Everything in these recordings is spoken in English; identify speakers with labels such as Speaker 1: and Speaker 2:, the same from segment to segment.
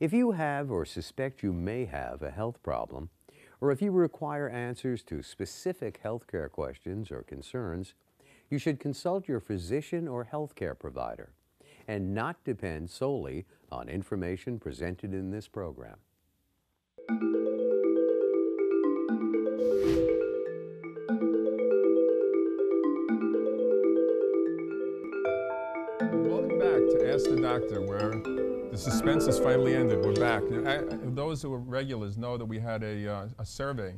Speaker 1: If you have or suspect you may have a health problem, or if you require answers to specific healthcare questions or concerns, you should consult your physician or healthcare provider and not depend solely on information presented in this program.
Speaker 2: Welcome back to Ask the Doctor, where suspense has finally ended. We're back. I, those who are regulars know that we had a, uh, a survey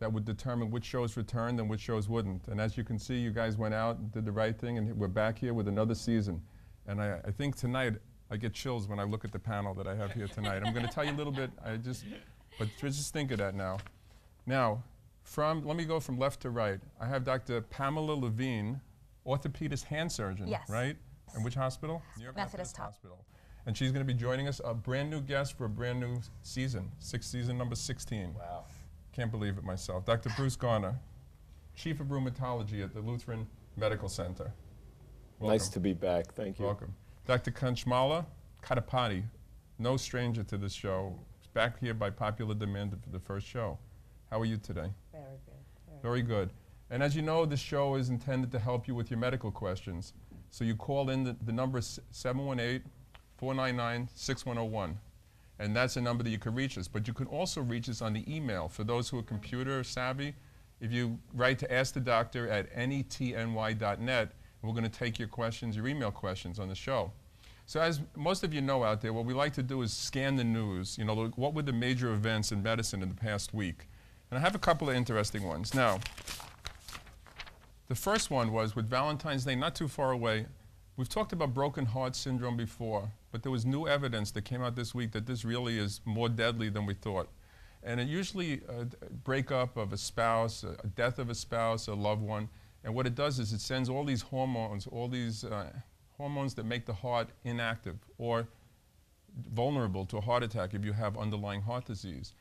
Speaker 2: that would determine which shows returned and which shows wouldn't. And as you can see, you guys went out and did the right thing, and we're back here with another season. And I, I think tonight I get chills when I look at the panel that I have here tonight. I'm going to tell you a little bit. I just, but just think of that now. Now, from let me go from left to right. I have Dr. Pamela Levine, orthopedist hand surgeon,
Speaker 3: yes.
Speaker 2: right? In which hospital?
Speaker 3: New York Methodist, Methodist
Speaker 2: Hospital. And she's going to be joining us, a brand new guest for a brand new season, six season number 16.
Speaker 4: Wow.
Speaker 2: Can't believe it myself. Dr. Bruce Garner, Chief of Rheumatology at the Lutheran Medical Center.
Speaker 4: Welcome. Nice to be back. Thank you.
Speaker 2: Welcome. Dr. Kanchmala Katapati, no stranger to this show, back here by popular demand for the first show. How are you today?
Speaker 3: Very good.
Speaker 2: Very, Very good. And as you know, this show is intended to help you with your medical questions. So you call in the, the number 718 499 6101. And that's a number that you can reach us. But you can also reach us on the email. For those who are computer savvy, if you write to ask the doctor at netny.net, we're going to take your questions, your email questions on the show. So as most of you know out there, what we like to do is scan the news. You know, what were the major events in medicine in the past week? And I have a couple of interesting ones. Now, the first one was with Valentine's Day, not too far away. We've talked about broken heart syndrome before, but there was new evidence that came out this week that this really is more deadly than we thought. And it usually a breakup of a spouse, a death of a spouse, a loved one, and what it does is it sends all these hormones, all these uh, hormones that make the heart inactive or vulnerable to a heart attack if you have underlying heart disease.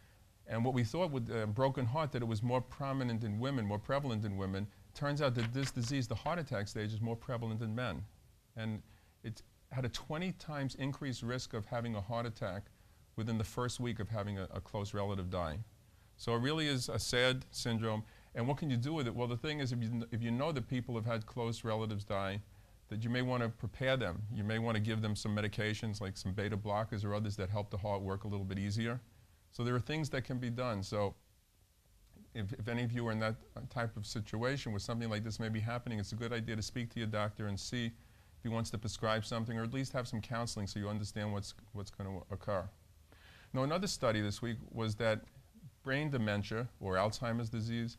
Speaker 2: And what we thought with a broken heart that it was more prominent in women, more prevalent in women, turns out that this disease, the heart attack stage, is more prevalent in men. And it had a 20 times increased risk of having a heart attack within the first week of having a, a close relative die. So it really is a sad syndrome. And what can you do with it? Well, the thing is, if you, if you know that people have had close relatives die, that you may want to prepare them. You may want to give them some medications like some beta blockers or others that help the heart work a little bit easier. So there are things that can be done. So if, if any of you are in that type of situation where something like this may be happening, it's a good idea to speak to your doctor and see if he wants to prescribe something or at least have some counseling so you understand what's, what's going to occur. Now, another study this week was that brain dementia or Alzheimer's disease,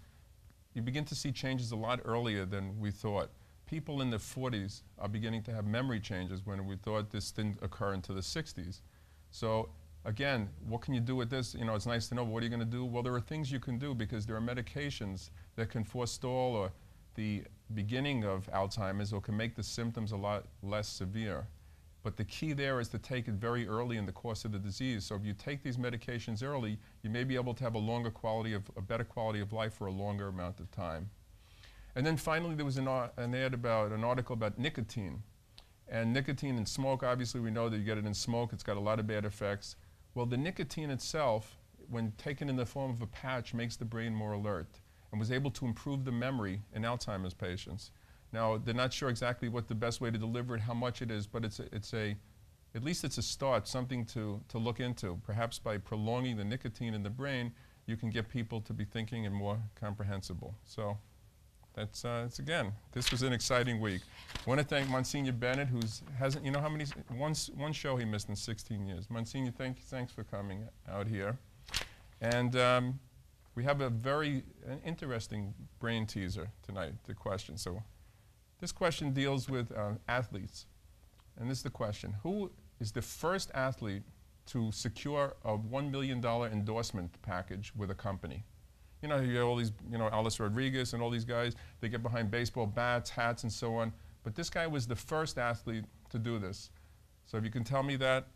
Speaker 2: you begin to see changes a lot earlier than we thought. People in their 40s are beginning to have memory changes when we thought this didn't occur until the 60s. So again, what can you do with this? You know, it's nice to know, what are you going to do? Well, there are things you can do because there are medications that can forestall or the beginning of Alzheimer's or can make the symptoms a lot less severe. But the key there is to take it very early in the course of the disease. So if you take these medications early, you may be able to have a longer quality of, a better quality of life for a longer amount of time. And then finally, there was an, an ad about, an article about nicotine. And nicotine and smoke, obviously we know that you get it in smoke, it's got a lot of bad effects. Well, the nicotine itself, when taken in the form of a patch, makes the brain more alert and was able to improve the memory in Alzheimer's patients. Now, they're not sure exactly what the best way to deliver it, how much it is, but it's a, it's a at least it's a start, something to, to look into. Perhaps by prolonging the nicotine in the brain, you can get people to be thinking and more comprehensible. So that's, uh, it's again, this was an exciting week. I want to thank Monsignor Bennett, who's hasn't, you know how many, one, one show he missed in 16 years. Monsignor, thank, thanks for coming out here. And um, we have a very interesting brain teaser tonight, the question. So this question deals with uh, athletes. And this is the question. Who is the first athlete to secure a $1 million endorsement package with a company? You know, you have all these, you know, Alex Rodriguez and all these guys, they get behind baseball bats, hats, and so on. But this guy was the first athlete to do this. So if you can tell me that,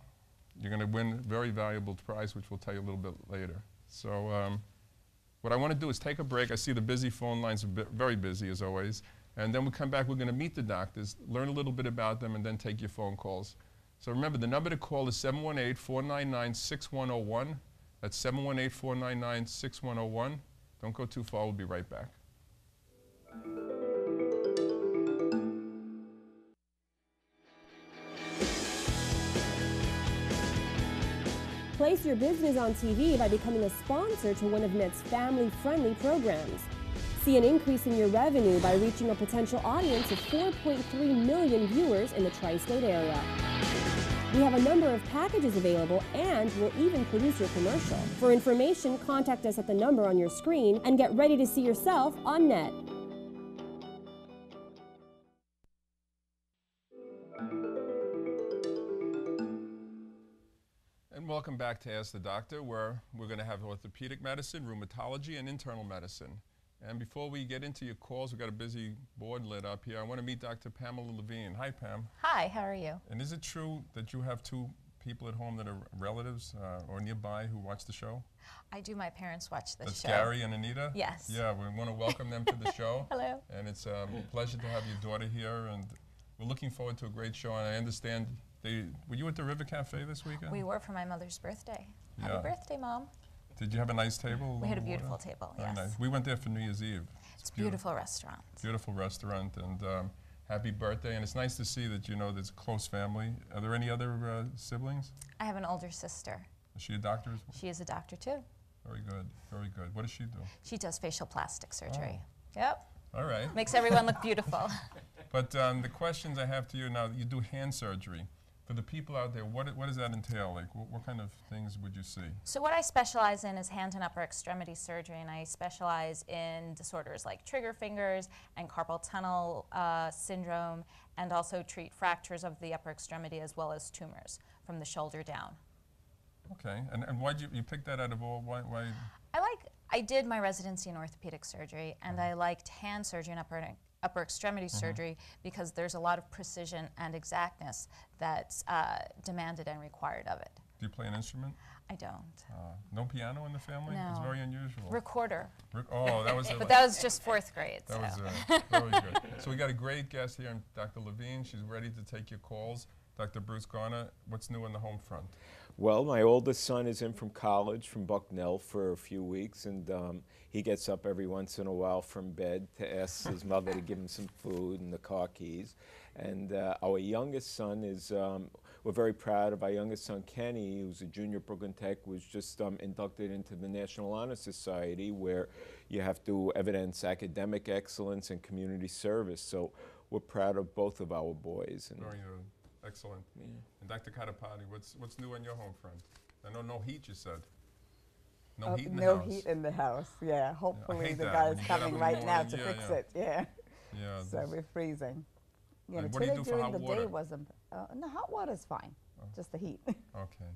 Speaker 2: you're going to win a very valuable prize, which we'll tell you a little bit later. So um, what I want to do is take a break. I see the busy phone lines are very busy, as always. And then we come back, we're going to meet the doctors, learn a little bit about them, and then take your phone calls. So remember, the number to call is 718 499 6101. That's 718 499 6101. Don't go too far, we'll be right back.
Speaker 3: Place your business on TV by becoming a sponsor to one of NET's family friendly programs. See an increase in your revenue by reaching a potential audience of 4.3 million viewers in the tri state area. We have a number of packages available and we'll even produce your commercial. For information, contact us at the number on your screen and get ready to see yourself on net.
Speaker 2: Welcome back to Ask the Doctor, where we're going to have orthopedic medicine, rheumatology, and internal medicine. And before we get into your calls, we've got a busy board lit up here. I want to meet Dr. Pamela Levine. Hi, Pam.
Speaker 5: Hi, how are you?
Speaker 2: And is it true that you have two people at home that are relatives uh, or nearby who watch the show?
Speaker 5: I do. My parents watch the
Speaker 2: That's
Speaker 5: show.
Speaker 2: Gary and Anita?
Speaker 5: Yes.
Speaker 2: Yeah, we want to welcome them to the show.
Speaker 5: Hello.
Speaker 2: And it's a pleasure to have your daughter here, and we're looking forward to a great show. And I understand, they, were you at the River Cafe this weekend?
Speaker 5: We were for my mother's birthday.
Speaker 2: Yeah.
Speaker 5: Happy birthday, Mom.
Speaker 2: Did you have a nice table?
Speaker 5: We had a beautiful
Speaker 2: water?
Speaker 5: table,
Speaker 2: Very
Speaker 5: yes.
Speaker 2: nice. We went there for New Year's Eve.
Speaker 5: It's a beautiful restaurant.
Speaker 2: Beautiful restaurant, and um, happy birthday. And it's nice to see that you know there's a close family. Are there any other uh, siblings?
Speaker 5: I have an older sister.
Speaker 2: Is she a doctor as well?
Speaker 5: She is a doctor too.
Speaker 2: Very good, very good. What does she do?
Speaker 5: She does facial plastic surgery.
Speaker 2: Oh.
Speaker 5: Yep.
Speaker 2: All right.
Speaker 5: Makes everyone look beautiful.
Speaker 2: But um, the questions I have to you now, you do hand surgery. For the people out there, what, what does that entail? Like, what, what kind of things would you see?
Speaker 5: So what I specialize in is hand and upper extremity surgery, and I specialize in disorders like trigger fingers and carpal tunnel uh, syndrome, and also treat fractures of the upper extremity as well as tumors from the shoulder down.
Speaker 2: Okay, and, and why did you, you pick that out of all, why, why,
Speaker 5: I like. I did my residency in orthopedic surgery, and I liked hand surgery and upper upper extremity surgery because there's a lot of precision and exactness that's uh, demanded and required of it.
Speaker 2: do you play an instrument?
Speaker 5: I don't.
Speaker 2: Uh, no piano in the family? It's very unusual.
Speaker 5: Recorder,
Speaker 2: Rick- oh, that was
Speaker 5: but that was just fourth grade.
Speaker 2: That
Speaker 5: so.
Speaker 2: was uh, very good. So we got a great guest here, Dr. Levine. She's ready to take your calls. Dr. Bruce Garner, what's new on the home front?
Speaker 4: Well, my oldest son is in from college, from Bucknell, for a few weeks, and um, he gets up every once in a while from bed to ask his mother to give him some food and the car keys. And uh, our youngest son is, um, we're very proud of our youngest son, Kenny, who's a junior at Brooklyn Tech, was just um, inducted into the National Honor Society, where you have to evidence academic excellence and community service. So we're proud of both of our boys. And
Speaker 2: Very good. Excellent. And Dr. Katapati, what's, what's new on your home front? I know no heat, you said. No
Speaker 6: Uh,
Speaker 2: heat in the
Speaker 6: no
Speaker 2: house.
Speaker 6: No heat in the house. Yeah, hopefully
Speaker 2: hate
Speaker 6: the
Speaker 2: that
Speaker 6: guy
Speaker 2: when
Speaker 6: is
Speaker 2: you get up
Speaker 6: coming
Speaker 2: in the
Speaker 6: right now to
Speaker 2: Yeah,
Speaker 6: fix
Speaker 2: yeah.
Speaker 6: it. Yeah.
Speaker 2: yeah.
Speaker 6: So we're freezing. You know,
Speaker 2: And what do you
Speaker 6: today
Speaker 2: do for
Speaker 6: during
Speaker 2: hot
Speaker 6: the
Speaker 2: water?
Speaker 6: day wasn't. Uh, no, hot water is fine.
Speaker 2: Oh.
Speaker 6: Just the heat.
Speaker 2: okay.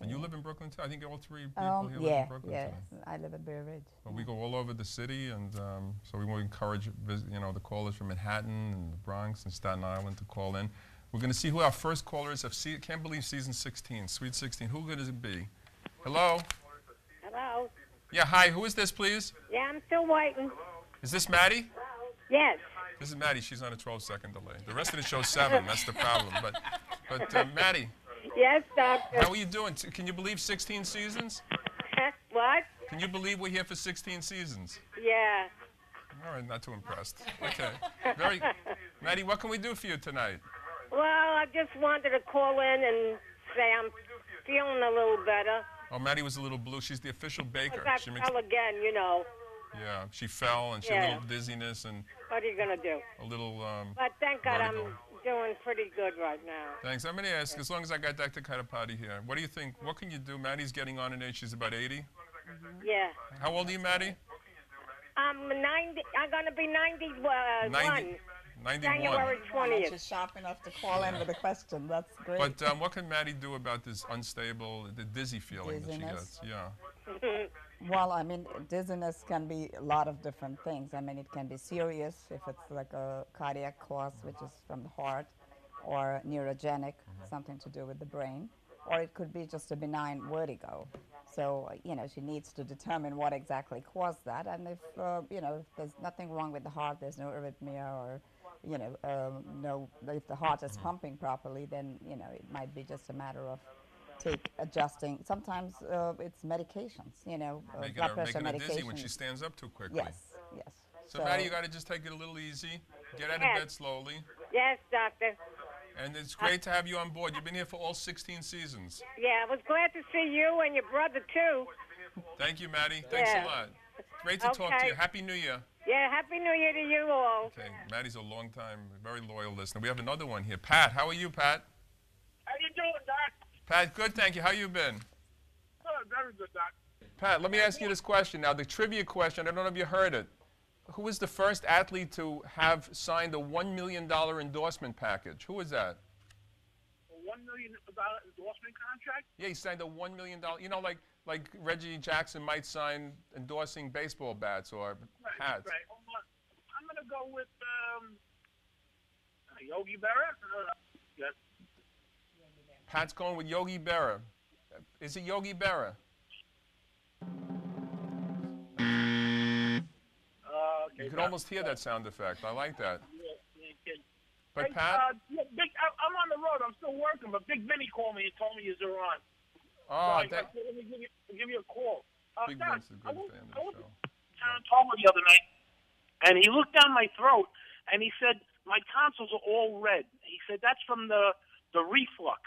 Speaker 2: And you live in Brooklyn too? I think all three people
Speaker 6: um,
Speaker 2: here live in Brooklyn
Speaker 6: yeah.
Speaker 2: today.
Speaker 6: I live in Bay Ridge.
Speaker 2: But we go all over the city, and um, so we want to encourage vis- you know the callers from Manhattan and the Bronx and Staten Island to call in. We're going to see who our first caller is. I can't believe season 16, Sweet 16. Who could it be? Hello.
Speaker 7: Hello.
Speaker 2: Yeah. Hi. Who is this, please?
Speaker 7: Yeah, I'm still waiting.
Speaker 2: Is this Maddie?
Speaker 7: Yes.
Speaker 2: This is Maddie. She's on a 12-second delay. The rest of the show's seven. That's the problem. But, but uh, Maddie,
Speaker 7: Yes, doctor.
Speaker 2: how are you doing? Can you believe 16 seasons?
Speaker 7: what?
Speaker 2: Can you believe we're here for 16 seasons?
Speaker 7: Yeah.
Speaker 2: All right, not too impressed. Okay. Very. Maddie, what can we do for you tonight?
Speaker 7: Well, I just wanted to call in and say I'm feeling a little better.
Speaker 2: Oh, Maddie was a little blue. She's the official baker.
Speaker 7: I
Speaker 2: She makes,
Speaker 7: fell again, you know.
Speaker 2: yeah, she fell and she had a little dizziness and
Speaker 7: What are you going to do?
Speaker 2: a little. Um,
Speaker 7: But thank God I'm doing pretty good right now.
Speaker 2: thanks. I'm going to ask, as long as I got Dr. Katapati here, what do you think? What can you do? Maddie's getting on in age. She's about 80.
Speaker 7: Yeah.
Speaker 2: How old are you, Maddie?
Speaker 7: I'm 90. I'm going to be 91.
Speaker 2: 90, 91.
Speaker 7: January
Speaker 6: She's
Speaker 7: 20th.
Speaker 6: sharp enough to call in with a question. That's great.
Speaker 2: But um, what can Maddie do about this unstable, the dizzy feeling that she
Speaker 6: Dizziness?
Speaker 2: gets? Yeah.
Speaker 6: Well, I mean, dizziness can be a lot of different things. I mean, it can be serious if it's like a cardiac cause, which is from the heart, or neurogenic, something to do with the brain, or it could be just a benign vertigo. So, you know, she needs to determine what exactly caused that, and if, uh, you know, if there's nothing wrong with the heart, there's no arrhythmia or you know, um, know if the heart is pumping properly, then you know it might be just a matter of take adjusting. Sometimes uh, it's medications, you know, uh,
Speaker 2: Making
Speaker 6: blood
Speaker 2: her,
Speaker 6: pressure
Speaker 2: making her dizzy when she stands up too quickly.
Speaker 6: Yes, yes.
Speaker 2: So, Maddie, you got to just take it a little easy. Get out of bed slowly.
Speaker 7: Yes, doctor.
Speaker 2: And it's great to have you on board. You've been here for all 16 seasons.
Speaker 7: Yeah, I was glad to see you and your brother too.
Speaker 2: Thank you, Maddie. Thanks
Speaker 7: Yeah.
Speaker 2: a lot. Great to talk to you. Happy New Year.
Speaker 7: Yeah, happy New Year to you all.
Speaker 2: Okay, Maddie's a long time, very loyal listener. We have another one here. Pat, how are you, Pat?
Speaker 8: How you doing, Doc?
Speaker 2: Pat, good, thank you. How you been?
Speaker 8: Good, very good, Doc.
Speaker 2: Pat, let me ask you this question. Now, the trivia question, I don't know if you heard it. Who was the first athlete to have signed a $1 million endorsement package? Who was that?
Speaker 8: One million dollar endorsement contract.
Speaker 2: Yeah, he signed a $1 million, you know, like, like Reggie Jackson might sign endorsing baseball bats or
Speaker 8: Right,
Speaker 2: hats.
Speaker 8: right. I'm gonna go with um, Yogi Berra. Uh, yes.
Speaker 2: Pat's going with Yogi Berra. Is it Yogi Berra?
Speaker 8: Uh, okay.
Speaker 2: You can almost hear that sound effect. I like that. But
Speaker 8: Hey,
Speaker 2: Pat,
Speaker 8: uh, Big, I, I'm on the road. I'm still working, but Big Vinny called me and told me you're on.
Speaker 2: oh,
Speaker 8: so I,
Speaker 2: that,
Speaker 8: I said, let me give you, give you a call. Uh,
Speaker 2: Big Vince is a
Speaker 8: I
Speaker 2: good
Speaker 8: went-
Speaker 2: fan of
Speaker 8: I
Speaker 2: the show.
Speaker 8: to Sharon Toma the other night, and he looked down my throat and he said my tonsils are all red. He said that's from the the reflux,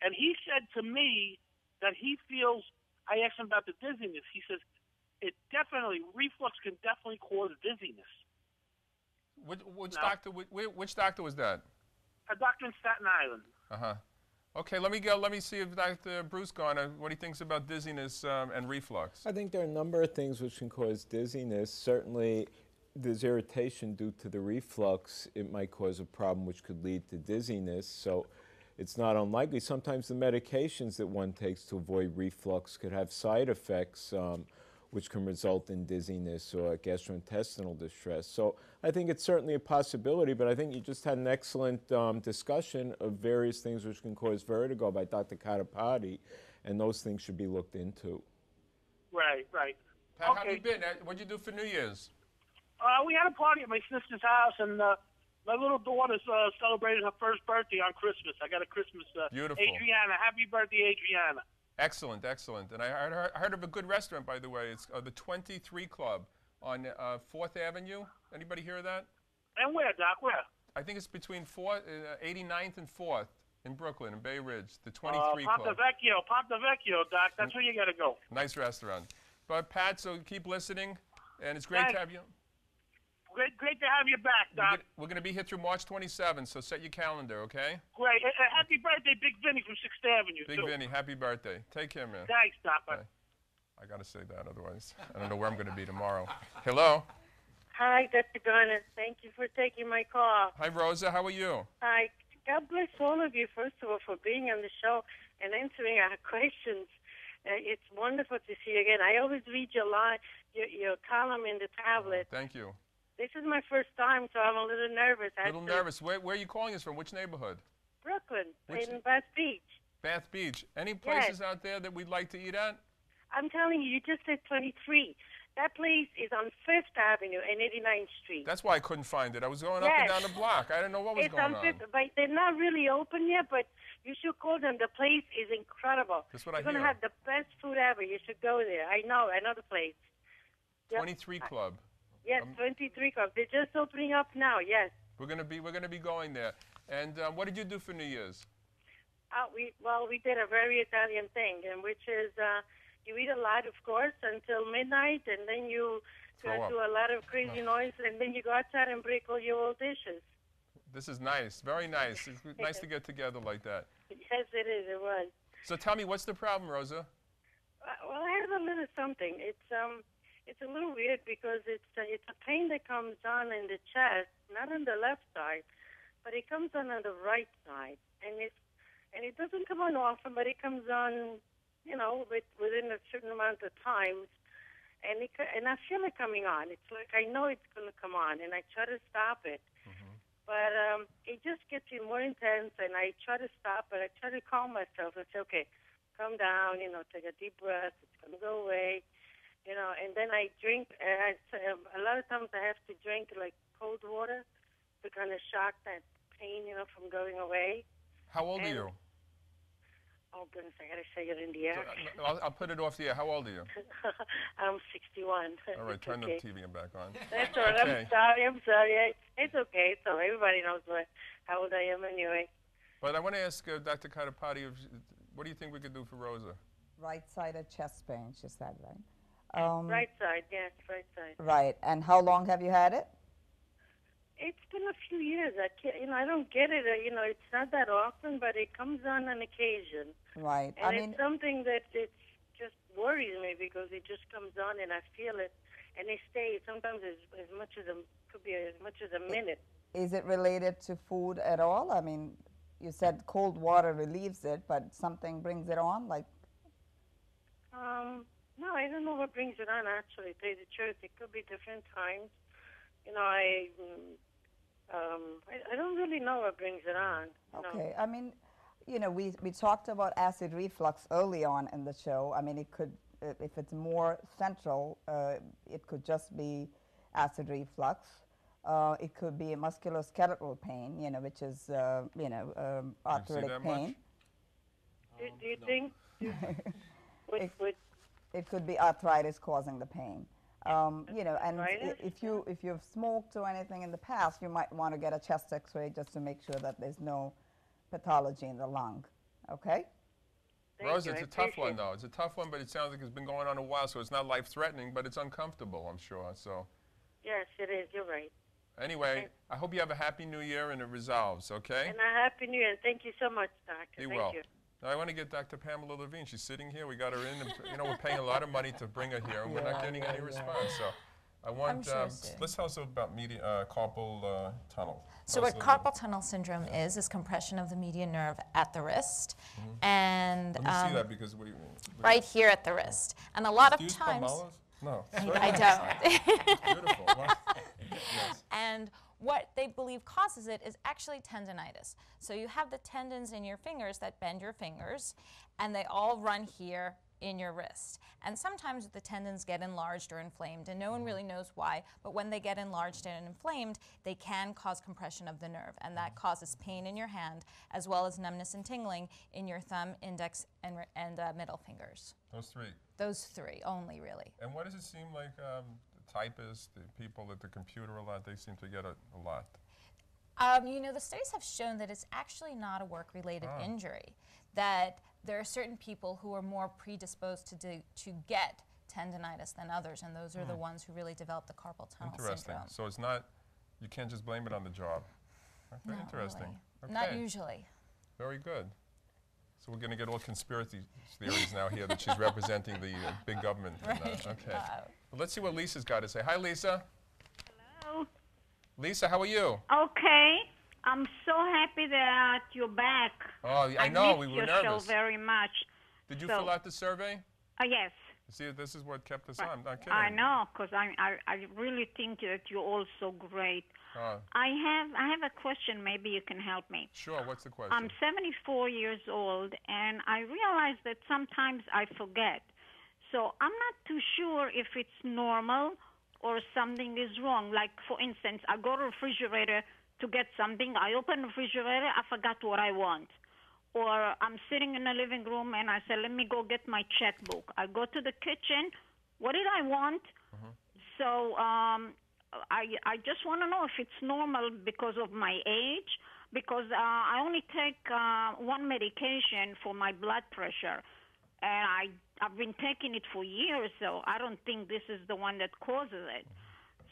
Speaker 8: and he said to me that he feels. I asked him about the dizziness. He says it definitely reflux can definitely cause dizziness.
Speaker 2: Which, which
Speaker 8: No.
Speaker 2: doctor? Which, which doctor was that?
Speaker 8: A doctor in Staten Island.
Speaker 2: Uh huh. Okay, let me go. Let me see if Dr. Bruce Garner, what he thinks about dizziness um, and reflux.
Speaker 4: I think there are a number of things which can cause dizziness. Certainly, there's irritation due to the reflux. It might cause a problem which could lead to dizziness. So it's not unlikely. Sometimes the medications that one takes to avoid reflux could have side effects. Um, which can result in dizziness or gastrointestinal distress. So I think it's certainly a possibility, but I think you just had an excellent um, discussion of various things which can cause vertigo by Dr. Katapati, and those things should be looked into.
Speaker 8: Right, right.
Speaker 2: Pat, how have you been? Uh, What'd you do for New Year's?
Speaker 8: Uh, we had a party at my sister's house, and uh, my little daughter's uh, celebrated her first birthday on Christmas. I got a Christmas. Uh,
Speaker 2: Beautiful.
Speaker 8: Adriana, happy birthday, Adriana.
Speaker 2: Excellent, excellent. And I heard, I heard of a good restaurant, by the way. It's uh, the 23 Club on uh, 4th Avenue. Anybody hear of that?
Speaker 8: And where, Doc? Where?
Speaker 2: I think it's between 4th, uh, 89th and 4th in Brooklyn, in Bay Ridge. The
Speaker 8: Uh,
Speaker 2: 23
Speaker 8: Ponte
Speaker 2: Club.
Speaker 8: Vecchio, Ponte Vecchio, Doc. That's where you got to go.
Speaker 2: Nice restaurant. But Pat, so keep listening, and it's great
Speaker 8: Thanks.
Speaker 2: to have you.
Speaker 8: Great, great to have you back,
Speaker 2: We're
Speaker 8: Doc.
Speaker 2: gonna- We're going to be here through March 27th, so set your calendar, okay?
Speaker 8: Great. Uh, uh, happy birthday, Big Vinny from Sixth Avenue.
Speaker 2: Big
Speaker 8: too.
Speaker 2: Vinny, happy birthday. Take care, man.
Speaker 8: Thanks, Doc.
Speaker 2: Bye. I got to say that, otherwise I don't know where I'm going to be tomorrow. Hello.
Speaker 7: Hi, Dr. Garner. Thank you for taking my call.
Speaker 2: Hi, Rosa. How are you?
Speaker 7: Hi. God bless all of you, first of all, for being on the show and answering our questions. Uh, it's wonderful to see you again. I always read your line, your, your column in the tablet.
Speaker 2: Thank you.
Speaker 7: This is my first time, so I'm a little nervous.
Speaker 2: A little nervous. Where, where are you calling us from? Which neighborhood?
Speaker 7: Brooklyn,
Speaker 2: Which-
Speaker 7: in Bath Beach.
Speaker 2: Bath Beach. Any places out there that we'd like to eat at?
Speaker 7: I'm telling you, you just said 23. That place is on Fifth Avenue and 89th Street.
Speaker 2: That's why I couldn't find it. I was going up and down the block. I didn't know what was
Speaker 7: it's
Speaker 2: going
Speaker 7: on
Speaker 2: on.
Speaker 7: Fifth, but they're not really open yet. But you should call them. The place is incredible.
Speaker 2: That's what I
Speaker 7: You're gonna have the best food ever. You should go there. I know another place. Yep.
Speaker 2: 23 Club.
Speaker 7: Yes,
Speaker 2: Um,
Speaker 7: 23 Club. They're just opening up now. Yes.
Speaker 2: We're gonna be we're gonna be going there. And um, what did you do for New Year's?
Speaker 7: Uh, we well, we did a very Italian thing, and which is uh, you eat a lot, of course, until midnight, and then you
Speaker 2: Throw
Speaker 7: go
Speaker 2: up.
Speaker 7: do a lot of crazy noise, and then you go outside and break all your old dishes.
Speaker 2: This is nice. Very nice. It's nice to get together like that.
Speaker 7: Yes, it is. It was.
Speaker 2: So tell me, what's the problem, Rosa?
Speaker 7: Uh, well, I have a little something. It's um, it's a little weird because it's uh, it's a pain that comes on in the chest, not on the left side, but it comes on on the right side, and it's and it doesn't come on often, but it comes on, you know, with, within a certain amount of times, and it and I feel it coming on. It's like I know it's going to come on, and I try to stop it, but um, it just gets more intense, and I try to stop, but I try to calm myself and say, okay, calm down, you know, take a deep breath. It's going to go away, you know. And then I drink. And I, um, a lot of times I have to drink like cold water to kind of shock that pain, you know, from going away.
Speaker 2: How old are you?
Speaker 7: Oh goodness, I gotta say it in the air.
Speaker 2: So, uh, I'll, I'll put it off the air. How old are you?
Speaker 7: I'm 61.
Speaker 2: All right,
Speaker 7: It's
Speaker 2: turn
Speaker 7: okay.
Speaker 2: the TV back on.
Speaker 7: That's all right.
Speaker 2: Okay.
Speaker 7: I'm sorry. I'm sorry. It's okay. So. Everybody knows what, how old I am anyway.
Speaker 2: But I want to ask uh, Dr. Katapati, if, what do you think we could do for Rosa?
Speaker 6: Right side of chest pain, she said, right? Um,
Speaker 7: Right side, yes, right side.
Speaker 6: Right. And how long have you had it?
Speaker 7: It's been a few years. I can't, you know, I don't get it. Uh, you know, it's not that often, but it comes on an occasion,
Speaker 6: Right.
Speaker 7: and
Speaker 6: I mean,
Speaker 7: it's something that it just worries me because it just comes on and I feel it, and it stays sometimes as as much as a could be as much as a minute.
Speaker 6: is it related to food at all? I mean, you said cold water relieves it, but something brings it on, like
Speaker 7: Um, no, I don't know what brings it on. Actually, to tell you the truth, it could be different times. You know, I. mm, Um, I, I don't really know what brings it on. you know.
Speaker 6: Okay, I mean, you know, we, we talked about acid reflux early on in the show. I mean, it could, uh, if it's more central, uh, it could just be acid reflux. Uh, it could be a musculoskeletal pain, you know, which is, uh, you know, um, arthritic
Speaker 2: that much?
Speaker 6: pain.
Speaker 7: Do, do you think? With,
Speaker 6: It-
Speaker 7: with,
Speaker 6: It could be arthritis causing the pain. Um, you know, and
Speaker 7: Arthritis?
Speaker 6: if you if you've smoked or anything in the past, you might want to get a chest X-ray just to make sure that there's no pathology in the lung. Okay.
Speaker 7: thank
Speaker 2: Rosa,
Speaker 7: you,
Speaker 2: it's
Speaker 7: I
Speaker 2: a tough one, though. It's a tough one, but it sounds like it's been going on a while, so it's not life-threatening, but it's uncomfortable, I'm sure. So,
Speaker 7: Yes, it is. You're right.
Speaker 2: anyway, I hope you have a happy new year and it resolves, okay?
Speaker 7: And a happy new year. And thank you so much, doctor.
Speaker 2: You
Speaker 7: thank
Speaker 2: will.
Speaker 7: you.
Speaker 2: Now, I want to get Dr. Pamela Levine. She's sitting here. We got her in. And, you know, we're paying a lot of money to bring her here, and we're not getting
Speaker 6: yeah,
Speaker 2: any
Speaker 6: yeah.
Speaker 2: response. So, I want.
Speaker 5: sure
Speaker 2: um,
Speaker 5: soon.
Speaker 2: let's tell us about media, uh, carpal uh, tunnel.
Speaker 5: So
Speaker 2: Tell
Speaker 5: what
Speaker 2: a little bit.
Speaker 5: carpal tunnel syndrome is is compression of the median nerve at the wrist, and
Speaker 2: Let me
Speaker 5: um,
Speaker 2: see that because we. we
Speaker 5: right here at the wrist. And a lot of
Speaker 2: do you use
Speaker 5: times,
Speaker 2: Palmolive? No.
Speaker 5: I don't.
Speaker 2: Beautiful. Yes.
Speaker 5: and what they believe causes it is actually tendonitis. So you have the tendons in your fingers that bend your fingers, and they all run here in your wrist. And sometimes the tendons get enlarged or inflamed, and no one really knows why, but when they get enlarged and inflamed, they can cause compression of the nerve, and that causes pain in your hand, as well as numbness and tingling in your thumb, index, and, and uh, middle fingers.
Speaker 2: Those three.
Speaker 5: Those three only, really.
Speaker 2: And what does it seem like um, typists, the people at the computer a lot, they seem to get a, a lot?
Speaker 5: Um, you know, the studies have shown that it's actually not a work-related
Speaker 2: Ah.
Speaker 5: injury. That there are certain people who are more predisposed to do, to get tendonitis than others, and those are the ones who really develop the carpal tunnel
Speaker 2: Hmm. Interesting.
Speaker 5: syndrome.
Speaker 2: So it's not, you can't just blame it on the job. Very
Speaker 5: Not
Speaker 2: interesting.
Speaker 5: really. Not
Speaker 2: Okay.
Speaker 5: usually.
Speaker 2: Very good. So we're going to get all conspiracy theories now here that she's representing the uh, big government. and, uh, okay.
Speaker 5: Uh,
Speaker 2: Well, let's see what Lisa's got to say. Hi, Lisa.
Speaker 9: Hello.
Speaker 2: Lisa, how are you?
Speaker 9: Okay. I'm so happy that you're back.
Speaker 2: Oh, I, know.
Speaker 9: missed
Speaker 2: We were
Speaker 9: your
Speaker 2: nervous.
Speaker 9: show very much.
Speaker 2: Did you
Speaker 9: so-
Speaker 2: fill out the survey?
Speaker 9: Uh, yes.
Speaker 2: See, this is what kept us on. I'm not kidding.
Speaker 9: I know, because I, I I really think that you're all so great.
Speaker 2: Oh,
Speaker 9: I have I have a question. Maybe you can help me.
Speaker 2: sure. What's the question?
Speaker 9: I'm 74 years old, and I realize that sometimes I forget. So I'm not too sure if it's normal or something is wrong. Like, for instance, I go to the refrigerator to get something. I open the refrigerator, I forgot what I want. Or I'm sitting in the living room and I say, let me go get my checkbook. I go to the kitchen. What did I want? So um, I I just want to know if it's normal because of my age. Because uh, I only take uh, one medication for my blood pressure, and I I've been taking it for years. So I don't think this is the one that causes it.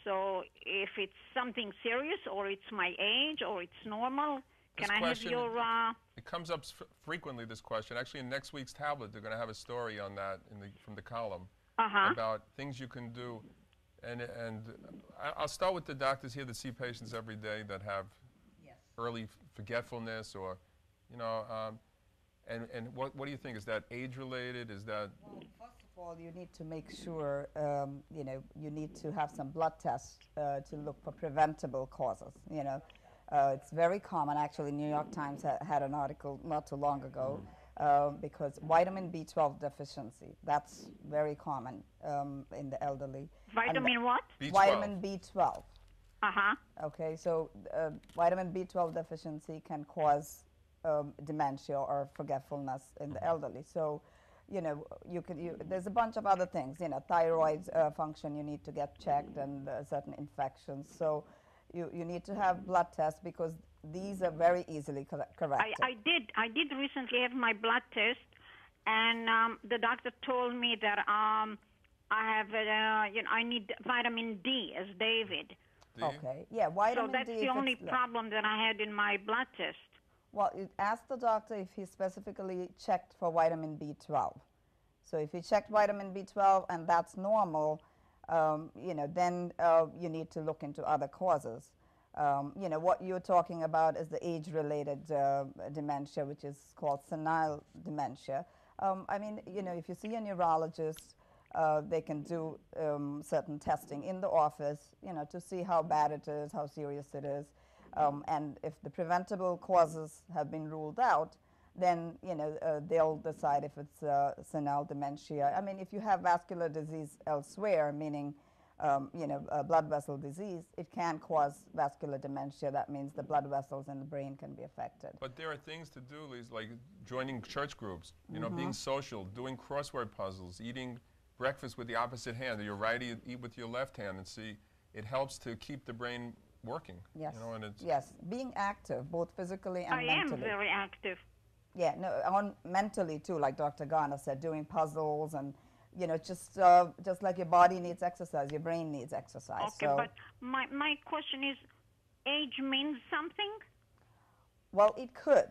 Speaker 9: So if it's something serious, or it's my age, or it's normal, can
Speaker 2: This
Speaker 9: I have your? Uh,
Speaker 2: It comes up frequently. This question. Actually, in next week's tablet, they're going to have a story on that in the, from the column
Speaker 9: uh-huh.
Speaker 2: about things you can do. And and I'll start with the doctors here that see patients every day that have early forgetfulness or, you know, um, and and what what do you think? Is that age related? Is that
Speaker 6: First of all, you need to make sure, um, you know, you need to have some blood tests uh, to look for preventable causes, you know. Uh, it's very common, actually, New York Times ha- had an article not too long ago, uh, because vitamin B12 deficiency, that's very common um, in the elderly. And
Speaker 9: Vitamin what?
Speaker 2: B12?
Speaker 6: Vitamin B12.
Speaker 9: Uh huh.
Speaker 6: Okay, so uh, vitamin B12 deficiency can cause um, dementia or forgetfulness in the elderly. So, you know, you could. You, there's a bunch of other things. You know, thyroid uh, function you need to get checked, and uh, certain infections. So, you you need to have blood tests because these are very easily cor-
Speaker 9: I,
Speaker 6: corrected.
Speaker 9: I did. I did recently have my blood test, and um, the doctor told me that um, I have, uh, you know, I need vitamin D as David.
Speaker 6: Okay, yeah, Vitamin So
Speaker 9: that's
Speaker 6: D.
Speaker 9: the only problem that I had in my blood test.
Speaker 6: Well, you ask the doctor if he specifically checked for vitamin B12. So if he checked vitamin B12 and that's normal, um, you know, then uh, you need to look into other causes. Um, you know, what you're talking about is the age-related uh, dementia, which is called senile dementia. Um, I mean, you know, if you see a neurologist, uh, they can do um, certain testing in the office, you know, to see how bad it is, how serious it is. Um, and if the preventable causes have been ruled out, then you know uh, they'll decide if it's uh, senile dementia. I mean, if you have vascular disease elsewhere, meaning um, you know uh, blood vessel disease, it can cause vascular dementia. That means the blood vessels in the brain can be affected.
Speaker 2: But there are things to do, Lise, like joining church groups, you know, being social, doing crossword puzzles, eating breakfast with the opposite hand, or your right eat, eat with your left hand, and see, it helps to keep the brain working.
Speaker 6: Yes.
Speaker 2: You know, and it's,
Speaker 6: yes, being active, both physically and
Speaker 9: I am
Speaker 6: mentally.
Speaker 9: very active.
Speaker 6: Yeah, no, on mentally too, like Dr. Garner said, doing puzzles and you know, just uh, just like your body needs exercise, your brain needs exercise.
Speaker 9: Okay,
Speaker 6: so,
Speaker 9: but my, my question is age means something?
Speaker 6: well, it could.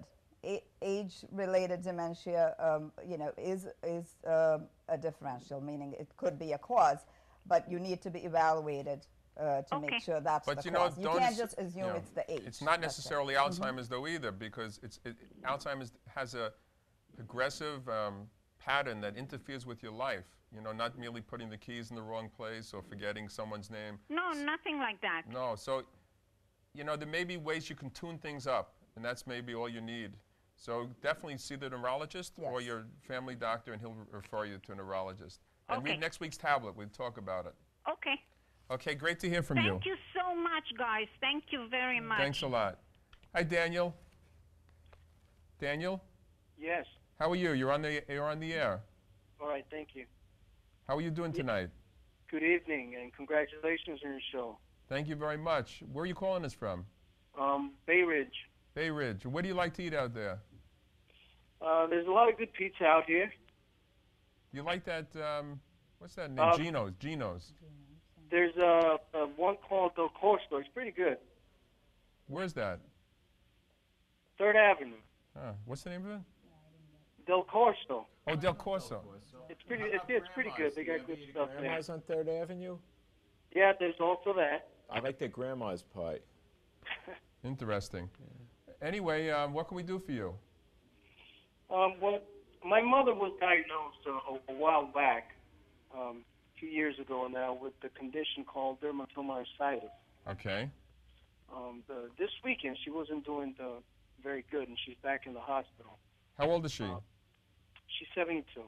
Speaker 6: Age-related dementia, um, you know, is is um, a differential, meaning it could be a cause, but you need to be evaluated uh, to
Speaker 9: Okay.
Speaker 6: make sure that's
Speaker 2: But
Speaker 6: the
Speaker 2: you know,
Speaker 6: cause. you
Speaker 2: don't
Speaker 6: can't just assume
Speaker 2: you know,
Speaker 6: it's the age.
Speaker 2: It's not
Speaker 6: That's it.
Speaker 2: necessarily Alzheimer's though either, because it's it, Alzheimer's has a aggressive um, pattern that interferes with your life. You know, not merely putting the keys in the wrong place or forgetting someone's name.
Speaker 9: No, nothing like that.
Speaker 2: No, so you know there may be ways you can tune things up, and that's maybe all you need. So definitely see the neurologist or your family doctor, and he'll refer you to a neurologist. And
Speaker 9: Okay.
Speaker 2: read next week's tablet. We'll talk about it.
Speaker 9: Okay.
Speaker 2: Okay, great to hear from you.
Speaker 9: Thank you so much, guys. Thank you very much.
Speaker 2: Thanks a lot. Hi, Daniel. Daniel,
Speaker 10: Yes.
Speaker 2: How are you? You're on the you're on the air.
Speaker 10: All right. Thank you.
Speaker 2: How are you doing tonight?
Speaker 10: Good evening and congratulations on your show.
Speaker 2: Thank you very much. Where are you calling us from?
Speaker 10: Um, Bay Ridge.
Speaker 2: Bay Ridge. What do you like to eat out there?
Speaker 10: Uh, there's a lot of good pizza out here.
Speaker 2: You like that? Um, what's that name?
Speaker 10: Uh,
Speaker 2: Geno's. Geno's.
Speaker 10: There's uh, uh, one called Del Corso. It's pretty good.
Speaker 2: Where's that?
Speaker 10: Third Avenue.
Speaker 2: What's the name of it?
Speaker 10: Del Corso.
Speaker 2: Oh, Del Corso.
Speaker 10: It's pretty. It's, it's pretty good. They got good stuff there.
Speaker 4: Grandma's on Third Avenue.
Speaker 10: Yeah, there's also that.
Speaker 4: I like their grandma's pie.
Speaker 2: Interesting. Anyway, um, what can we do for you?
Speaker 10: Um, well, my mother was diagnosed uh, a, a while back, um, a few years ago now, with the condition called dermatomyositis.
Speaker 2: Okay.
Speaker 10: Um, the, this weekend, she wasn't doing uh, very good, and she's back in the hospital.
Speaker 2: How old is she?
Speaker 10: She's 72.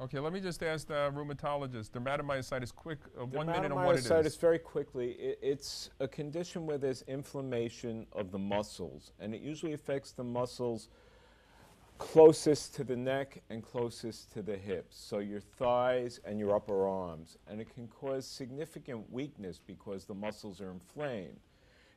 Speaker 2: Okay, let me just ask the rheumatologist. Dermatomyositis, quick, uh, one minute on what it
Speaker 4: Dermatomyositis,
Speaker 2: is.
Speaker 4: very quickly, i it's a condition where there's inflammation of the muscles, and it usually affects the muscles closest to the neck and closest to the hips, so your thighs and your upper arms, and it can cause significant weakness because the muscles are inflamed.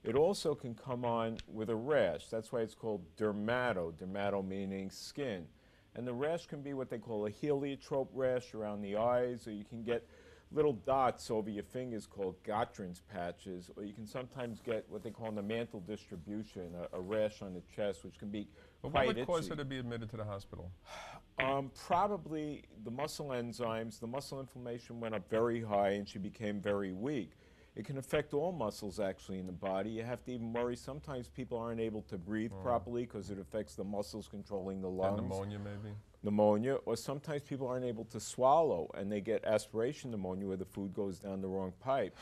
Speaker 4: It also can come on with a rash. That's why it's called dermato, dermato meaning skin. And the rash can be what they call a heliotrope rash around the eyes, or you can get little dots over your fingers called Gottron's patches, or you can sometimes get what they call in the mantle distribution, a, a rash on the chest, which can be
Speaker 2: But what
Speaker 4: quite
Speaker 2: would cause her to be admitted to the hospital?
Speaker 4: Um, probably the muscle enzymes, the muscle inflammation went up very high and she became very weak. It can affect all muscles actually in the body. You have to even worry. Sometimes people aren't able to breathe properly because it affects the muscles controlling the lungs.
Speaker 2: pneumonia, maybe?
Speaker 4: Pneumonia, or sometimes people aren't able to swallow and they get aspiration pneumonia where the food goes down the wrong pipe.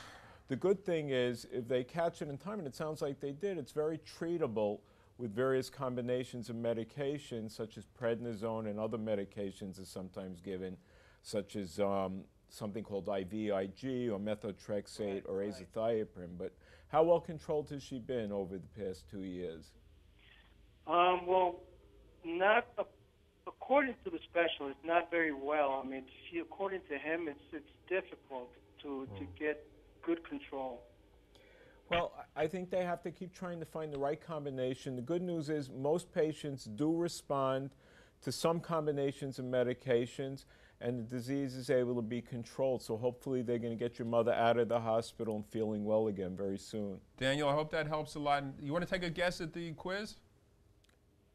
Speaker 4: The good thing is, if they catch it in time, and it sounds like they did, it's very treatable with various combinations of medications, such as prednisone and other medications are sometimes given, such as um, something called IVIG or methotrexate or azathioprine. But how well controlled has she been over the past two years?
Speaker 10: Um, well, not a, according to the specialist, not very well. I mean, she, according to him, it's it's difficult to to get good control.
Speaker 4: Well, I think they have to keep trying to find the right combination. The good news is most patients do respond to some combinations of medications, and the disease is able to be controlled. So hopefully they're going to get your mother out of the hospital and feeling well again very soon.
Speaker 2: Daniel, I hope that helps a lot. You want to take a guess at the quiz?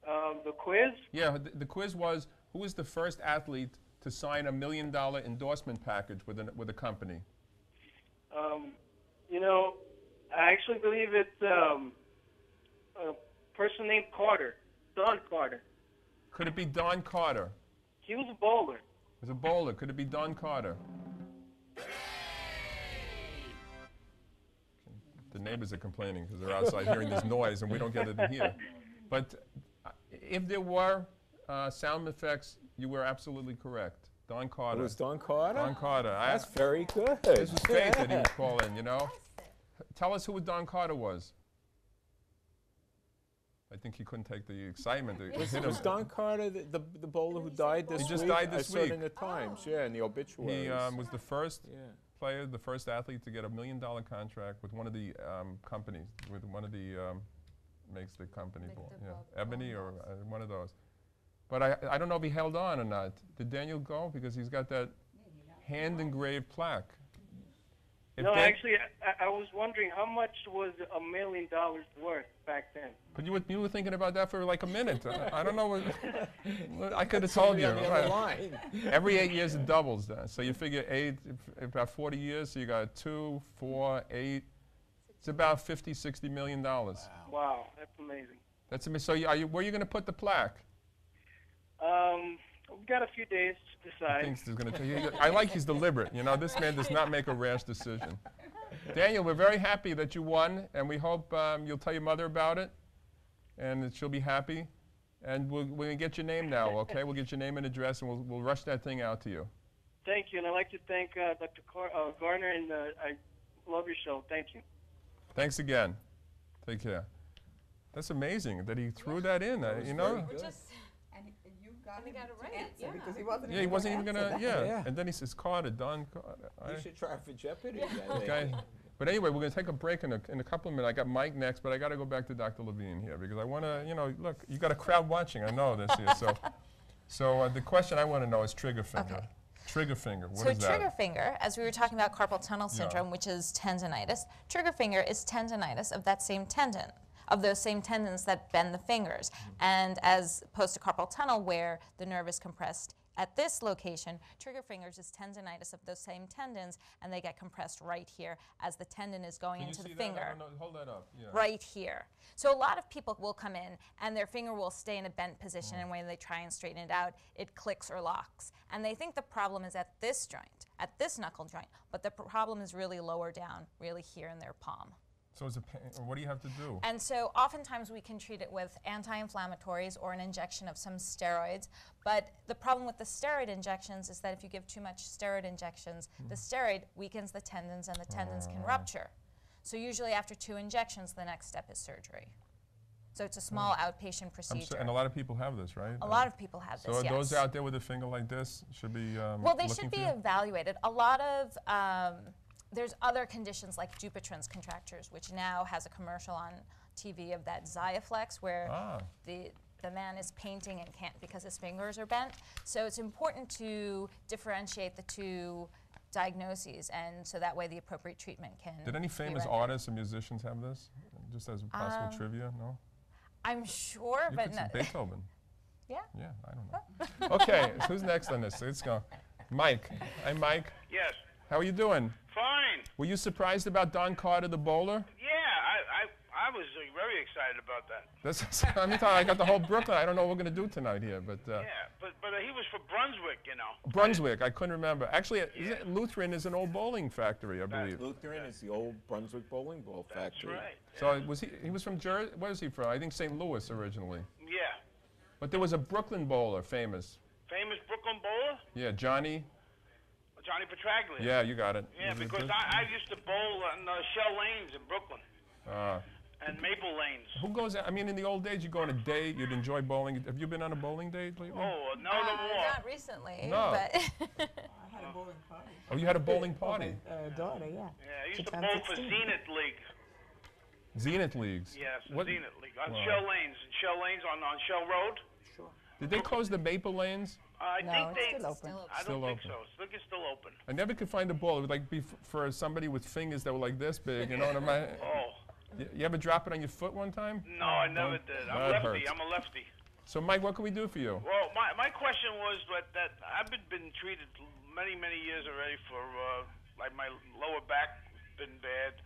Speaker 10: Um, the quiz?
Speaker 2: Yeah, the, the quiz was who was the first athlete to sign a million dollar endorsement package with, an, with a company?
Speaker 10: Um, you know, I actually believe it's um, a person named Carter, Don Carter.
Speaker 2: Could it be Don Carter?
Speaker 10: He was a bowler.
Speaker 2: It was a bowler. Could it be Don Carter? The neighbors are complaining because they're outside hearing this noise and we don't get it in here. But uh, if there were uh, sound effects, you were absolutely correct. Don Carter.
Speaker 4: It was Don Carter?
Speaker 2: Don Carter. I-
Speaker 4: That's very good.
Speaker 2: This was fake that he would call in, you know? Tell us who Don Carter was. I think he couldn't take the excitement. that
Speaker 4: Was,
Speaker 2: hit
Speaker 4: was
Speaker 2: him.
Speaker 4: Don Carter the, the, the bowler who died this
Speaker 2: He just died this
Speaker 4: saw it
Speaker 2: week.
Speaker 4: in the Times, yeah, in the obituaries.
Speaker 2: He um, was the first
Speaker 4: Yeah.
Speaker 2: player, the first athlete to get a million dollar contract with one of the um, companies, with one of the um, makes the company,
Speaker 5: Like
Speaker 2: ball,
Speaker 5: the
Speaker 2: yeah,
Speaker 5: ball-
Speaker 2: Ebony or uh, one of those. But I, I don't know if he held on or not. Did Daniel go because he's got that hand engraved plaque? If
Speaker 10: no,
Speaker 2: Dan-
Speaker 10: actually, I, I was wondering how much was a million dollars worth back then.
Speaker 2: But you were, you were thinking about that for like a minute. I, I don't know what, what I could have told you.
Speaker 4: on the other
Speaker 2: right. Every eight years it doubles then. So you figure eight, if, if about 40 years, so you got two, four, eight. It's about 50, 60 million dollars.
Speaker 10: Wow, that's amazing.
Speaker 2: That's amazing. So you, are you, where are you going to put the plaque?
Speaker 10: Um, we've got a few days to decide.
Speaker 2: think he's going to tell you. I like he's deliberate. You know, this man does not make a rash decision. Daniel, we're very happy that you won, and we hope um, you'll tell your mother about it, and that she'll be happy. And we'll, we'll get your name now, okay? We'll get your name and address, and we'll, we'll rush that thing out to you.
Speaker 10: Thank you, and I'd like to thank uh, Dr. Car- uh, Garner, and uh, I love your show. Thank you.
Speaker 2: Thanks again. Take care. That's amazing that he threw that in. uh, you know?
Speaker 6: And you got, him to answer because he wasn't
Speaker 2: Yeah, he wasn't even gonna.
Speaker 6: that.
Speaker 2: Yeah.
Speaker 4: Yeah.
Speaker 2: and then he says Carter, Don Carter.
Speaker 4: You
Speaker 2: I-
Speaker 4: should try for Jeopardy.
Speaker 2: Okay. But anyway, we're going to take a break in a, in a couple of minutes. I got Mike next, but I got to go back to Dr. Levine here because I want to, you know, look, you got a crowd watching. I know this here. So, so uh, the question I want to know is trigger finger.
Speaker 5: Okay.
Speaker 2: Trigger finger. What
Speaker 5: so
Speaker 2: is
Speaker 5: trigger
Speaker 2: that?
Speaker 5: finger, as we were talking about carpal tunnel
Speaker 2: Yeah.
Speaker 5: syndrome, which is tendonitis, trigger finger is tendonitis of that same tendon, of those same tendons that bend the fingers.
Speaker 2: Mm-hmm.
Speaker 5: And as opposed to carpal tunnel, where the nerve is compressed at this location, trigger fingers is tendonitis of those same tendons, and they get compressed right here as the tendon is going
Speaker 2: Can
Speaker 5: into the finger.
Speaker 2: Hold that up. Yeah.
Speaker 5: right here. So a lot of people will come in and their finger will stay in a bent position and when they try and straighten it out, it clicks or locks. And they think the problem is at this joint, at this knuckle joint, but the problem is really lower down, really here in their palm.
Speaker 2: So it's a pain. What do you have to do?
Speaker 5: And so oftentimes we can treat it with anti-inflammatories or an injection of some steroids. But the problem with the steroid injections is that if you give too much steroid injections, the steroid weakens the tendons and the tendons can rupture. So usually after two injections, the next step is surgery. So it's a small outpatient procedure.
Speaker 2: so, and a lot of people have this, right?
Speaker 5: a lot of people have
Speaker 2: So
Speaker 5: this,
Speaker 2: are
Speaker 5: yes.
Speaker 2: those out there with a finger like this should be um,
Speaker 5: Well, they should be evaluated. A lot of um, there's other conditions like Dupuytren's contractures, which now has a commercial on TV of that Xiaflex, where
Speaker 2: Ah.
Speaker 5: the the man is painting and can't because his fingers are bent. So it's important to differentiate the two diagnoses, and so that way the appropriate treatment can.
Speaker 2: Did any famous
Speaker 5: rendered.
Speaker 2: artists or musicians have this? Just as possible
Speaker 5: Um,
Speaker 2: trivia? No?
Speaker 5: I'm sure,
Speaker 2: You
Speaker 5: but
Speaker 2: could
Speaker 5: no.
Speaker 2: Beethoven.
Speaker 5: yeah.
Speaker 2: Yeah, I don't know. okay, so who's next on this? Let's go. Mike. Hi, Mike.
Speaker 11: Yes.
Speaker 2: How are you doing?
Speaker 11: Fine.
Speaker 2: Were you surprised about Don Carter, the bowler?
Speaker 11: Yeah, I, I, I was uh, very excited about that.
Speaker 2: That's, I mean, I got the whole Brooklyn. I don't know what we're going to do tonight here, but uh,
Speaker 11: Yeah, but but uh, he was for Brunswick, you know.
Speaker 2: Brunswick, I couldn't remember. Actually, is it Lutheran is an old bowling factory, I believe.
Speaker 4: Lutheran is the old Brunswick bowling ball
Speaker 11: That's
Speaker 4: factory.
Speaker 11: right.
Speaker 2: So was he? He was from Jersey. Where is he from? I think St. Louis originally.
Speaker 11: Yeah.
Speaker 2: But there was a Brooklyn bowler, famous.
Speaker 11: Famous Brooklyn bowler,
Speaker 2: Yeah, Johnny.
Speaker 11: Johnny Petraglia.
Speaker 2: Yeah, you got it.
Speaker 11: Yeah,
Speaker 2: Is
Speaker 11: because
Speaker 2: good?
Speaker 11: I, I used to bowl on uh, Shell Lanes in Brooklyn
Speaker 2: Uh,
Speaker 11: and Maple Lanes.
Speaker 2: who goes out? I mean, in the old days, you go on a date, you'd enjoy bowling. Have you been on a bowling date lately?
Speaker 11: Oh, no, no
Speaker 5: Uh,
Speaker 11: more.
Speaker 5: Not recently,
Speaker 2: No.
Speaker 5: but
Speaker 2: Oh, you had a bowling party.
Speaker 6: Uh, daughter, yeah.
Speaker 11: Yeah, I used to
Speaker 6: She
Speaker 11: bowl
Speaker 6: turned
Speaker 11: for Zenith League.
Speaker 2: Zenith Leagues.
Speaker 11: Yes,
Speaker 2: What-
Speaker 11: Zenith League on
Speaker 2: Wow.
Speaker 11: Shell Lanes. Shell Lanes on, on Shell Road. Sure.
Speaker 2: Did they close the Maple Lanes?
Speaker 11: I
Speaker 6: No,
Speaker 11: think
Speaker 6: it's
Speaker 11: they.
Speaker 6: still open.
Speaker 11: I
Speaker 2: Still
Speaker 11: don't think
Speaker 2: open.
Speaker 11: so. I think it's still open.
Speaker 2: I never could find a ball. It would like be f- for somebody with fingers that were like this big. You know what I mean?
Speaker 11: Oh
Speaker 2: Y- You ever drop it on your foot one time?
Speaker 11: no, I never did. I'm
Speaker 2: That
Speaker 11: lefty.
Speaker 2: hurts.
Speaker 11: I'm a lefty.
Speaker 2: So, Mike, what can we do for you?
Speaker 11: Well, my, my question was that, that I've been, been treated many, many years already for, uh, like, my lower back been bad.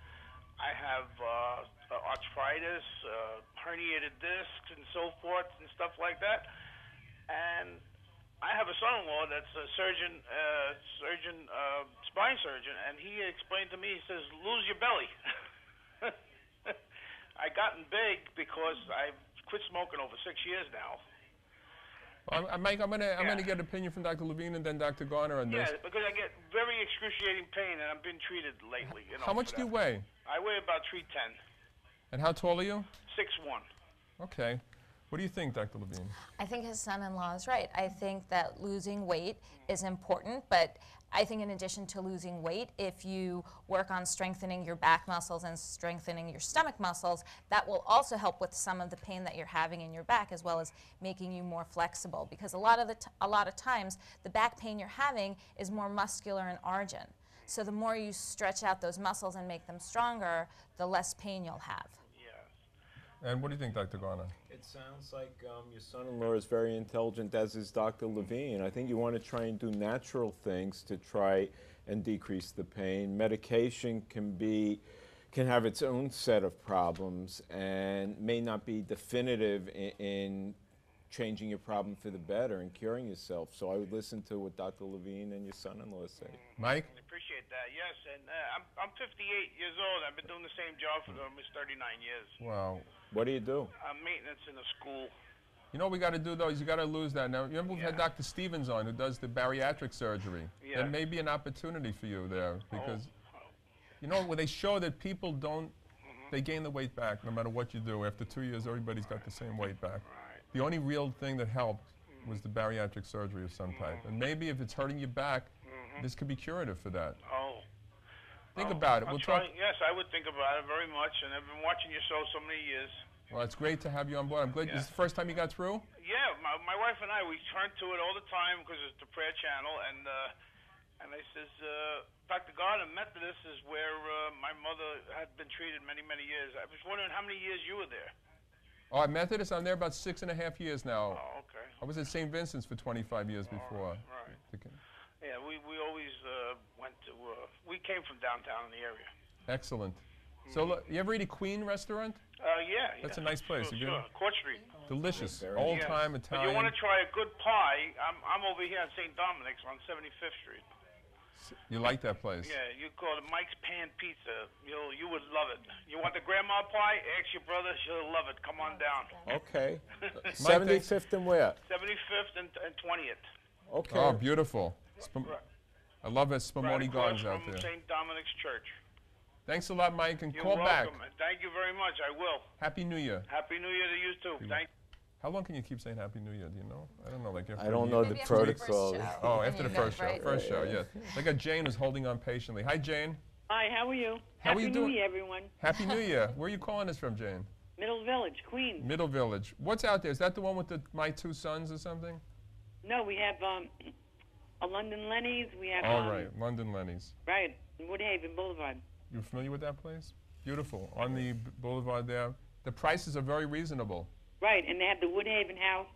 Speaker 11: I have uh, arthritis, uh, herniated discs, and so forth, and stuff like that. And I have a son-in-law that's a surgeon, uh, surgeon, uh, spine surgeon, and he explained to me, he says, lose your belly. I gotten big because I've quit smoking over six years now.
Speaker 2: Well, I'm, Mike, I'm gonna I'm
Speaker 11: Yeah.
Speaker 2: gonna get an opinion from Dr. Levine and then Dr. Garner on this.
Speaker 11: Yeah, because I get very excruciating pain, and I've been treated lately. You know,
Speaker 2: How much do you weigh?
Speaker 11: I weigh about three ten,
Speaker 2: And how tall are you?
Speaker 11: six one.
Speaker 2: Okay. What do you think, Dr. Levine?
Speaker 5: I think his son-in-law is right. I think that losing weight is important, but I think in addition to losing weight, if you work on strengthening your back muscles and strengthening your stomach muscles, that will also help with some of the pain that you're having in your back, as well as making you more flexible. Because a lot of the a lot of times, the back pain you're having is more muscular in origin. So the more you stretch out those muscles and make them stronger, the less pain you'll have.
Speaker 2: And what do you think, Dr. Garner?
Speaker 4: It sounds like um, your son-in-law is very intelligent, as is Dr. Levine. I think you want to try and do natural things to try and decrease the pain. Medication can be can have its own set of problems and may not be definitive in, in changing your problem for the better and curing yourself. So I would listen to what Dr. Levine and your son-in-law say.
Speaker 2: Mike?
Speaker 11: I appreciate that. Yes, and uh, I'm I'm 58 years old. I've been doing the same job for almost 39 years.
Speaker 2: Wow.
Speaker 4: What do you do?
Speaker 11: I'm maintenance in a school.
Speaker 2: You know what we got to do though is you got to lose that. Now, remember we've had Dr. Stevens on who does the bariatric surgery.
Speaker 11: Yeah.
Speaker 2: There may be an opportunity for you there because, you know, when they show that people don't, they gain the weight back no matter what you do. After two years, everybody's got the same weight back. The only real thing that helped was the bariatric surgery of some type. And maybe if it's hurting your back, this could be curative for that.
Speaker 11: Oh.
Speaker 2: Think
Speaker 11: Oh,
Speaker 2: about it. We'll
Speaker 11: try,
Speaker 2: talk.
Speaker 11: Yes, I would think about it very much, and I've been watching your show so many years.
Speaker 2: Well, it's great to have you on board. I'm glad.
Speaker 11: Yeah.
Speaker 2: This is the first time you got through.
Speaker 11: Yeah, my, my wife and I we turn to it all the time because it's the prayer channel, and uh, and I says, uh, Dr. Gardner, Methodist is where uh, my mother had been treated many many years. I was wondering how many years you were there.
Speaker 2: Oh, at Methodist, I'm there about six and a half years now.
Speaker 11: Oh, okay.
Speaker 2: I was at St. Vincent's for 25 years before.
Speaker 11: right.
Speaker 2: Okay.
Speaker 11: Yeah, we we always uh, went to. Uh, we came from downtown in the area.
Speaker 2: Excellent. So, look, you ever eat a Queen Restaurant?
Speaker 11: Uh, yeah,
Speaker 2: That's
Speaker 11: yeah.
Speaker 2: a nice place.
Speaker 11: Sure,
Speaker 2: You
Speaker 11: sure. Court Street.
Speaker 2: Delicious.
Speaker 4: Very
Speaker 2: Old
Speaker 11: Yeah.
Speaker 2: time
Speaker 11: But
Speaker 2: Italian.
Speaker 11: you want to try a good pie? I'm I'm over here on St. Dominic's on 75th Street.
Speaker 2: You like that place?
Speaker 11: Yeah, you call it Mike's Pan Pizza. You'll you would love it. You want the grandma pie? Ask your brother. She'll love it. Come on down.
Speaker 4: Okay.
Speaker 2: thanks.
Speaker 4: 75th and where?
Speaker 11: 75th and, and 20th.
Speaker 4: Okay.
Speaker 2: Oh, beautiful. Spum-
Speaker 11: Right.
Speaker 2: I love it.
Speaker 11: Right
Speaker 2: Spumoni
Speaker 11: across
Speaker 2: Gardens out
Speaker 11: from
Speaker 2: there.
Speaker 11: St. Dominic's Church.
Speaker 2: Thanks a lot, Mike, and
Speaker 11: You're
Speaker 2: call back.
Speaker 11: welcome. Thank you very much. I will.
Speaker 2: Happy New Year.
Speaker 11: Happy New Year to you too. Thank.
Speaker 2: How long can you keep saying Happy New Year? Do you know? I don't know. Like after
Speaker 4: I
Speaker 2: a
Speaker 4: don't know the
Speaker 5: Maybe after the first
Speaker 4: protocol.
Speaker 2: Oh, after the first show. First show, yes. Look at Jane was holding on patiently. Hi, Jane.
Speaker 12: Hi, how are you?
Speaker 2: How are
Speaker 12: Happy
Speaker 2: you
Speaker 12: New
Speaker 2: doing?
Speaker 12: Year, everyone.
Speaker 2: Happy New Year. Where are you calling us from, Jane?
Speaker 12: Middle Village, Queens.
Speaker 2: Middle Village. What's out there? Is that the one with the my two sons or something?
Speaker 12: No, we have um, a London Lenny's. We have
Speaker 2: All
Speaker 12: um,
Speaker 2: right, London Lenny's.
Speaker 12: right Woodhaven Boulevard.
Speaker 2: You're familiar with that place? Beautiful. On the b- boulevard there. The prices are very reasonable.
Speaker 12: Right, and they have the Woodhaven House,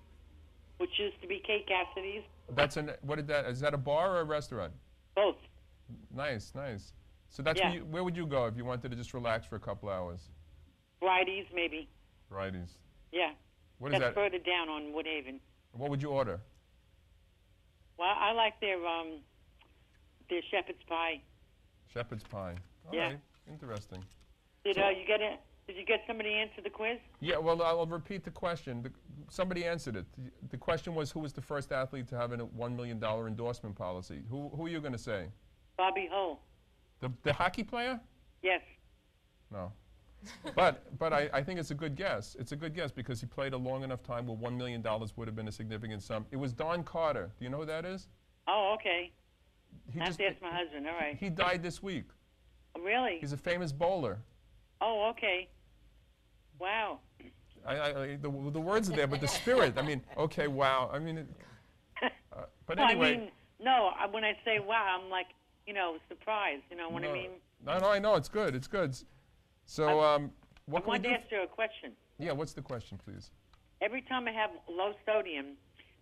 Speaker 12: which used to be Kate Cassidy's.
Speaker 2: That's an what did that? Is that a bar or a restaurant?
Speaker 12: Both.
Speaker 2: Nice, nice. So that's
Speaker 12: Yeah.
Speaker 2: where, you, where would you go if you wanted to just relax for a couple hours?
Speaker 12: Fridays, maybe.
Speaker 2: Righties.
Speaker 12: Yeah.
Speaker 2: What is
Speaker 12: That's
Speaker 2: that?
Speaker 12: further down on Woodhaven.
Speaker 2: What would you order?
Speaker 12: Well, I like their um, their shepherd's pie.
Speaker 2: Shepherd's pie. All
Speaker 12: Yeah.
Speaker 2: right. Interesting.
Speaker 12: Did uh, you get a Did you get somebody to answer the quiz?
Speaker 2: Yeah, well, I'll repeat the question. The, somebody answered it. The, the question was who was the first athlete to have a $1 million endorsement policy? Who, who are you going to say?
Speaker 12: Bobby Hull.
Speaker 2: The, the hockey player?
Speaker 12: Yes.
Speaker 2: No. but but I, I think it's a good guess. It's a good guess because he played a long enough time where $1 million would have been a significant sum. It was Don Carter. Do you know who that is?
Speaker 12: Oh, okay.
Speaker 2: He
Speaker 12: have
Speaker 2: just-
Speaker 12: ask my husband. All right.
Speaker 2: He died this week.
Speaker 12: Really?
Speaker 2: He's a famous bowler.
Speaker 12: Oh, okay. Wow.
Speaker 2: I, I, I- the, the words are there, but the spirit. I mean, okay, wow. I mean, it, uh, but
Speaker 12: no,
Speaker 2: anyway.
Speaker 12: I mean, no. I- When I say wow, I'm like, you know, surprised. You know what I mean?
Speaker 2: No, no, I know it's good. It's good. So, um, what
Speaker 12: I
Speaker 2: can we
Speaker 12: wanted
Speaker 2: do?
Speaker 12: to ask you a question.
Speaker 2: Yeah, what's the question, please?
Speaker 12: Every time I have low sodium,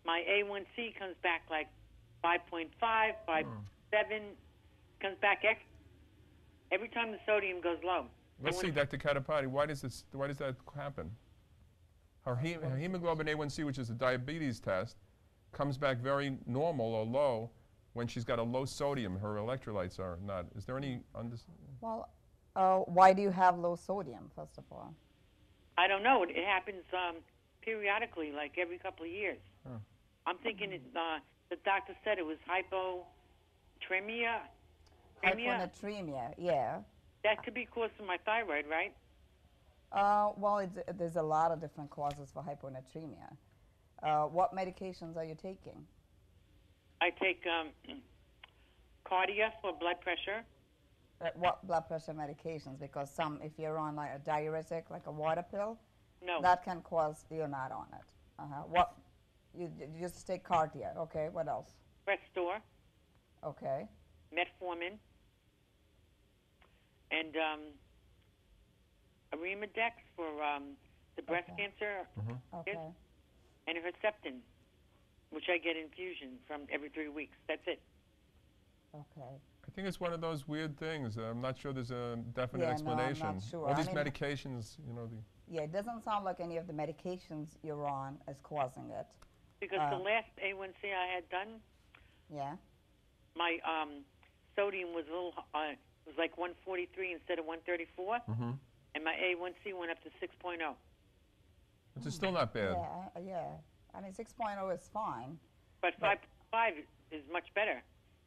Speaker 12: my A1C comes back like 5.5, 5.7, comes back every time the sodium goes low.
Speaker 2: Let's see, Dr. Katapati, why does this? Why does that happen? Her, hem- her hemoglobin A1C, which is a diabetes test, comes back very normal or low when she's got a low sodium. Her electrolytes are not. Is there any? Under-
Speaker 6: Well, uh, why do you have low sodium, first of all?
Speaker 12: I don't know. It, it happens um, periodically, like every couple of years.
Speaker 2: Huh.
Speaker 12: I'm thinking it, uh, the doctor said it was hypotremia. Tremia?
Speaker 6: Hyponatremia, yeah.
Speaker 12: That could be caused from my thyroid, right?
Speaker 6: Uh, well, it's, there's a lot of different causes for hyponatremia. Uh, what medications are you taking?
Speaker 12: I take um, Cartia for blood pressure.
Speaker 6: Uh, what blood pressure medications? Because some, if you're on like a diuretic, like a water pill,
Speaker 12: No.
Speaker 6: that can cause you're not on it. Uh-huh. What? You, you just take Cartia. Okay. What else?
Speaker 12: Crestor,
Speaker 6: Okay.
Speaker 12: metformin, and um, Arimidex for um, the breast
Speaker 6: Okay.
Speaker 12: cancer,
Speaker 6: Okay.
Speaker 12: and Herceptin, which I get infusion from every three weeks. That's it.
Speaker 6: Okay.
Speaker 2: I think it's one of those weird things. I'm not sure there's a definite
Speaker 6: Yeah, no, I'm not
Speaker 2: explanation.
Speaker 6: sure.
Speaker 2: All
Speaker 6: I
Speaker 2: these
Speaker 6: mean-
Speaker 2: medications, you know, the,
Speaker 6: Yeah, it doesn't sound like any of the medications you're on is causing it.
Speaker 12: Because
Speaker 6: Uh,
Speaker 12: the last A1C I had done,
Speaker 6: Yeah.
Speaker 12: my um, sodium was a little, uh, it was like 143 instead of 134,
Speaker 2: Mhm.
Speaker 12: and my A1C went up to oh. 6.0.
Speaker 2: which is still not bad.
Speaker 6: Yeah, uh, yeah. I mean, 6.0 is fine.
Speaker 12: But 5.5 is much better,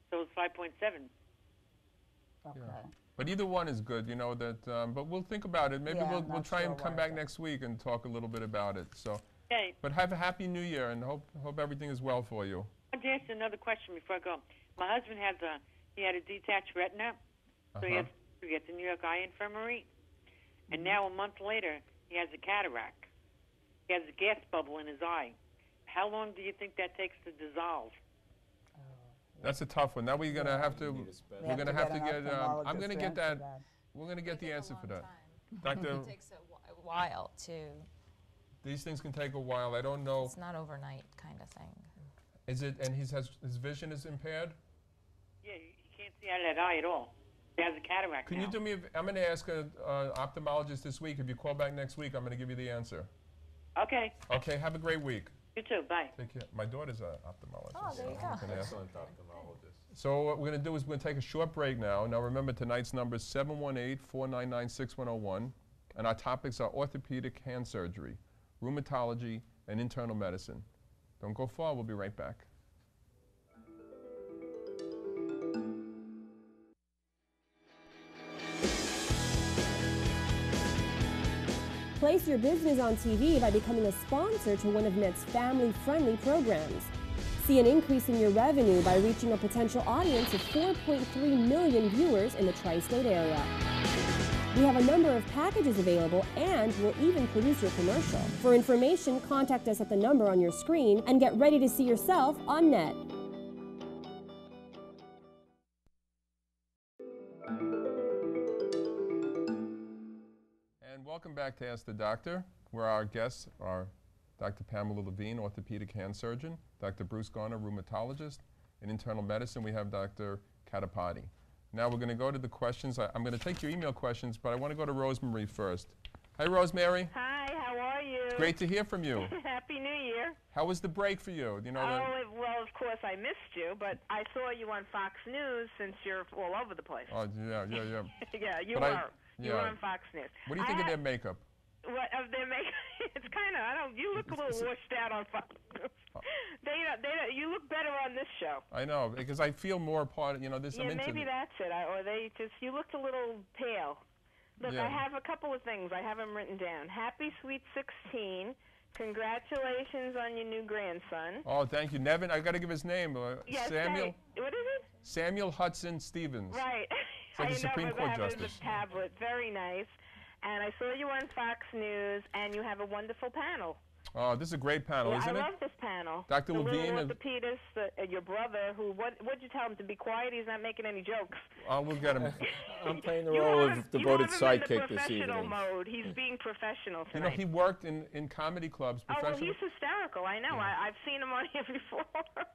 Speaker 12: so it's 5.7.
Speaker 6: Okay.
Speaker 2: But either one is good, you know. That, um, but we'll think about it. Maybe
Speaker 6: Yeah,
Speaker 2: we'll, we'll try
Speaker 6: sure
Speaker 2: and come back
Speaker 6: that-
Speaker 2: next week and talk a little bit about it. So,
Speaker 12: Okay.
Speaker 2: but have a happy New Year and hope hope everything is well for you.
Speaker 12: I want to ask you another question before I go. My husband has a he had a detached retina, so he
Speaker 2: Uh-huh.
Speaker 12: has to get the New York Eye Infirmary, and now a month later he has a cataract. He has a gas bubble in his eye. How long do you think that takes to dissolve?
Speaker 2: That's a tough one. Now we're gonna have to.
Speaker 6: They
Speaker 2: We're gonna
Speaker 6: to
Speaker 2: have
Speaker 6: get
Speaker 2: to get. Um, I'm gonna get that.
Speaker 6: that.
Speaker 2: We're gonna get the answer for that. Doctor.
Speaker 5: It takes a while to,
Speaker 2: these things can take a while. I don't know.
Speaker 5: it's not overnight kind of thing.
Speaker 2: Is it? And he's has his vision is impaired.
Speaker 12: Yeah, you you can't see out of that eye at all. He has a cataract
Speaker 2: Can
Speaker 12: now.
Speaker 2: you do me? A, I'm gonna ask an uh, ophthalmologist this week. If you call back next week, I'm gonna give you the answer.
Speaker 12: Okay,
Speaker 2: Okay. Have a great week.
Speaker 12: you too. Bye.
Speaker 2: Take care. My daughter's an ophthalmologist.
Speaker 5: Oh, there you
Speaker 2: so
Speaker 5: go.
Speaker 2: I can ask- So what we're going to do is we're going to take a short break now. Now remember tonight's number is 718-499-6101 and our topics are orthopedic hand surgery, rheumatology, and internal medicine. Don't go far. We'll be right back.
Speaker 3: Place your business on TV by becoming a sponsor to one of Net's family-friendly programs. See an increase in your revenue by reaching a potential audience of 4.3 million viewers in the tri-state area. We have a number of packages available and we'll even produce your commercial. For information, contact us at the number on your screen and get ready to see yourself on net.
Speaker 2: Welcome back to Ask the Doctor, where our guests are Dr. Pamela Levine, orthopedic hand surgeon, Dr. Bruce Garner, rheumatologist. In internal medicine, we have Dr. Katapati. Now we're going to go to the questions. I, am going to take your email questions, but I want to go to Rosemary first. Hi, Rosemary.
Speaker 13: Hi, how are you?
Speaker 2: Great to hear from you.
Speaker 13: Happy New Year.
Speaker 2: How was the break for you? You know,
Speaker 13: oh, it- well, of course I missed you, but I saw you on Fox News since you're all over the place.
Speaker 2: oh, yeah, yeah, yeah.
Speaker 13: yeah, you
Speaker 2: But I-
Speaker 13: You were on Fox News.
Speaker 2: What do you
Speaker 13: I
Speaker 2: think of their makeup?
Speaker 13: What of their makeup? it's kind of I don't. You look a little washed out on Fox. News.
Speaker 2: Oh.
Speaker 13: they don't. They don't. You look better on this show.
Speaker 2: I know because I feel more part. of You know, this.
Speaker 13: yeah,
Speaker 2: I'm
Speaker 13: maybe that's it. I, or they just. You looked a little pale. Look,
Speaker 2: Yeah.
Speaker 13: I have a couple of things. I have them written down. Happy sweet 16. Congratulations on your new grandson.
Speaker 2: Oh, thank you, Nevin. I got to give his name. Uh,
Speaker 13: Yes,
Speaker 2: Samuel
Speaker 13: say- What is it?
Speaker 2: Samuel Hudson Stevens.
Speaker 13: Right.
Speaker 2: It's like
Speaker 13: I
Speaker 2: a Supreme
Speaker 13: know,
Speaker 2: Court justice.
Speaker 13: the tablet. Very nice. And I saw you on Fox News, and you have a wonderful panel.
Speaker 2: Oh, this is a great panel,
Speaker 13: yeah,
Speaker 2: isn't
Speaker 13: I
Speaker 2: it?
Speaker 13: love this panel.
Speaker 2: Dr.
Speaker 13: The
Speaker 2: Levine
Speaker 13: little
Speaker 2: and-
Speaker 13: orthopedist, uh, your brother, who what what'd you tell him to be quiet? He's not making any jokes.
Speaker 2: Oh, we'll get him.
Speaker 4: I'm playing the role of
Speaker 13: him-
Speaker 4: devoted
Speaker 13: you have him in
Speaker 4: sidekick
Speaker 13: the
Speaker 4: this
Speaker 13: professional
Speaker 4: evening.
Speaker 13: mode. He's being professional tonight.
Speaker 2: You know,
Speaker 13: tonight.
Speaker 2: he worked in, in comedy clubs
Speaker 13: Oh well, he's hysterical. I know. I, I've seen him on here before.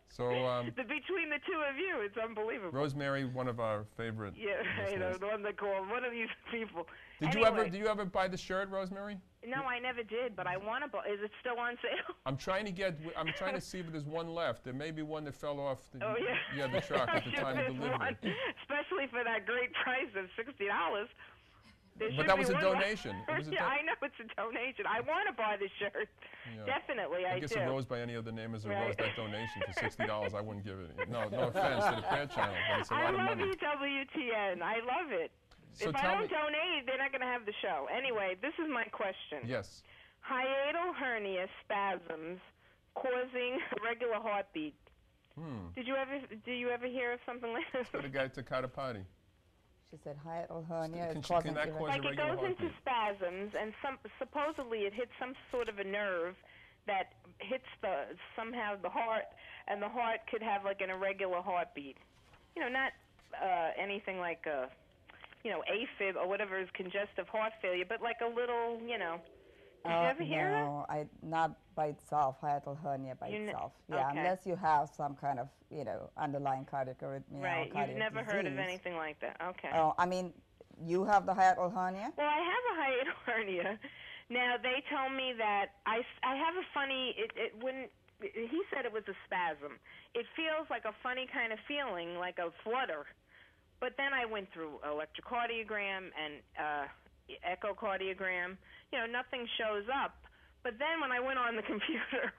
Speaker 2: So, um,
Speaker 13: the, between the two of you, it's unbelievable.
Speaker 2: Rosemary, one of our favorite.
Speaker 13: yeah, you know, the one they call one of these people.
Speaker 2: Did you ever?
Speaker 13: Anyway,
Speaker 2: Did you ever buy the shirt, Rosemary?
Speaker 13: No, I never did, but I want to. buy Is it still on sale?
Speaker 2: I'm trying to get. I'm trying to see if there's one left. There may be one that fell off. The,
Speaker 13: Oh yeah.
Speaker 2: Yeah, the truck at the time of delivery.
Speaker 13: one, especially for that great price of sixty dollars.
Speaker 2: But that was a donation. It was a
Speaker 13: yeah,
Speaker 2: do-
Speaker 13: I know it's a donation. I want to buy the shirt.
Speaker 2: Yeah.
Speaker 13: Definitely, I,
Speaker 2: I guess
Speaker 13: do.
Speaker 2: it rose by any other name as it
Speaker 13: Right.
Speaker 2: rose that donation for sixty dollars. I wouldn't give it. No, no offense to the Channel, but it's a
Speaker 13: I
Speaker 2: lot of
Speaker 13: love
Speaker 2: money.
Speaker 13: you, WTN. I love it.
Speaker 2: So
Speaker 13: if I don't
Speaker 2: me-
Speaker 13: donate, they're not going to have the show. Anyway, this is my question.
Speaker 2: Yes.
Speaker 13: Hiatal hernia spasms causing irregular heartbeat.
Speaker 2: Hmm.
Speaker 13: Did you ever do you ever hear of something like this?
Speaker 2: Put a guy to Katapati.
Speaker 6: She said hiatal hernia
Speaker 2: Can
Speaker 6: is
Speaker 2: she-
Speaker 6: causing
Speaker 2: can that cause
Speaker 13: like it
Speaker 2: irregular
Speaker 13: goes into spasms, and some supposedly it hits some sort of a nerve that hits the somehow the heart, and the heart could have like an irregular heartbeat. You know, not uh, anything like a, you know, AFib or whatever is congestive heart failure, but like a little, you know. Did you
Speaker 6: Uh,
Speaker 13: ever hear that?
Speaker 6: no, I not by itself, hiatal hernia by
Speaker 13: You
Speaker 6: itself. Yeah,
Speaker 13: okay.
Speaker 6: unless you have some kind of, you know, underlying cardiac arrhythmia or
Speaker 13: Right,
Speaker 6: cardiac
Speaker 13: you've never heard of anything like that. Okay.
Speaker 6: Oh, I mean, you have the hiatal hernia?
Speaker 13: Well, I have a hiatal hernia. Now they tell me that I, I have a funny. It, it wouldn't. He said it was a spasm. It feels like a funny kind of feeling, like a flutter. But then I went through electrocardiogram and uh, echocardiogram. You know, nothing shows up. But then when I went on the computer,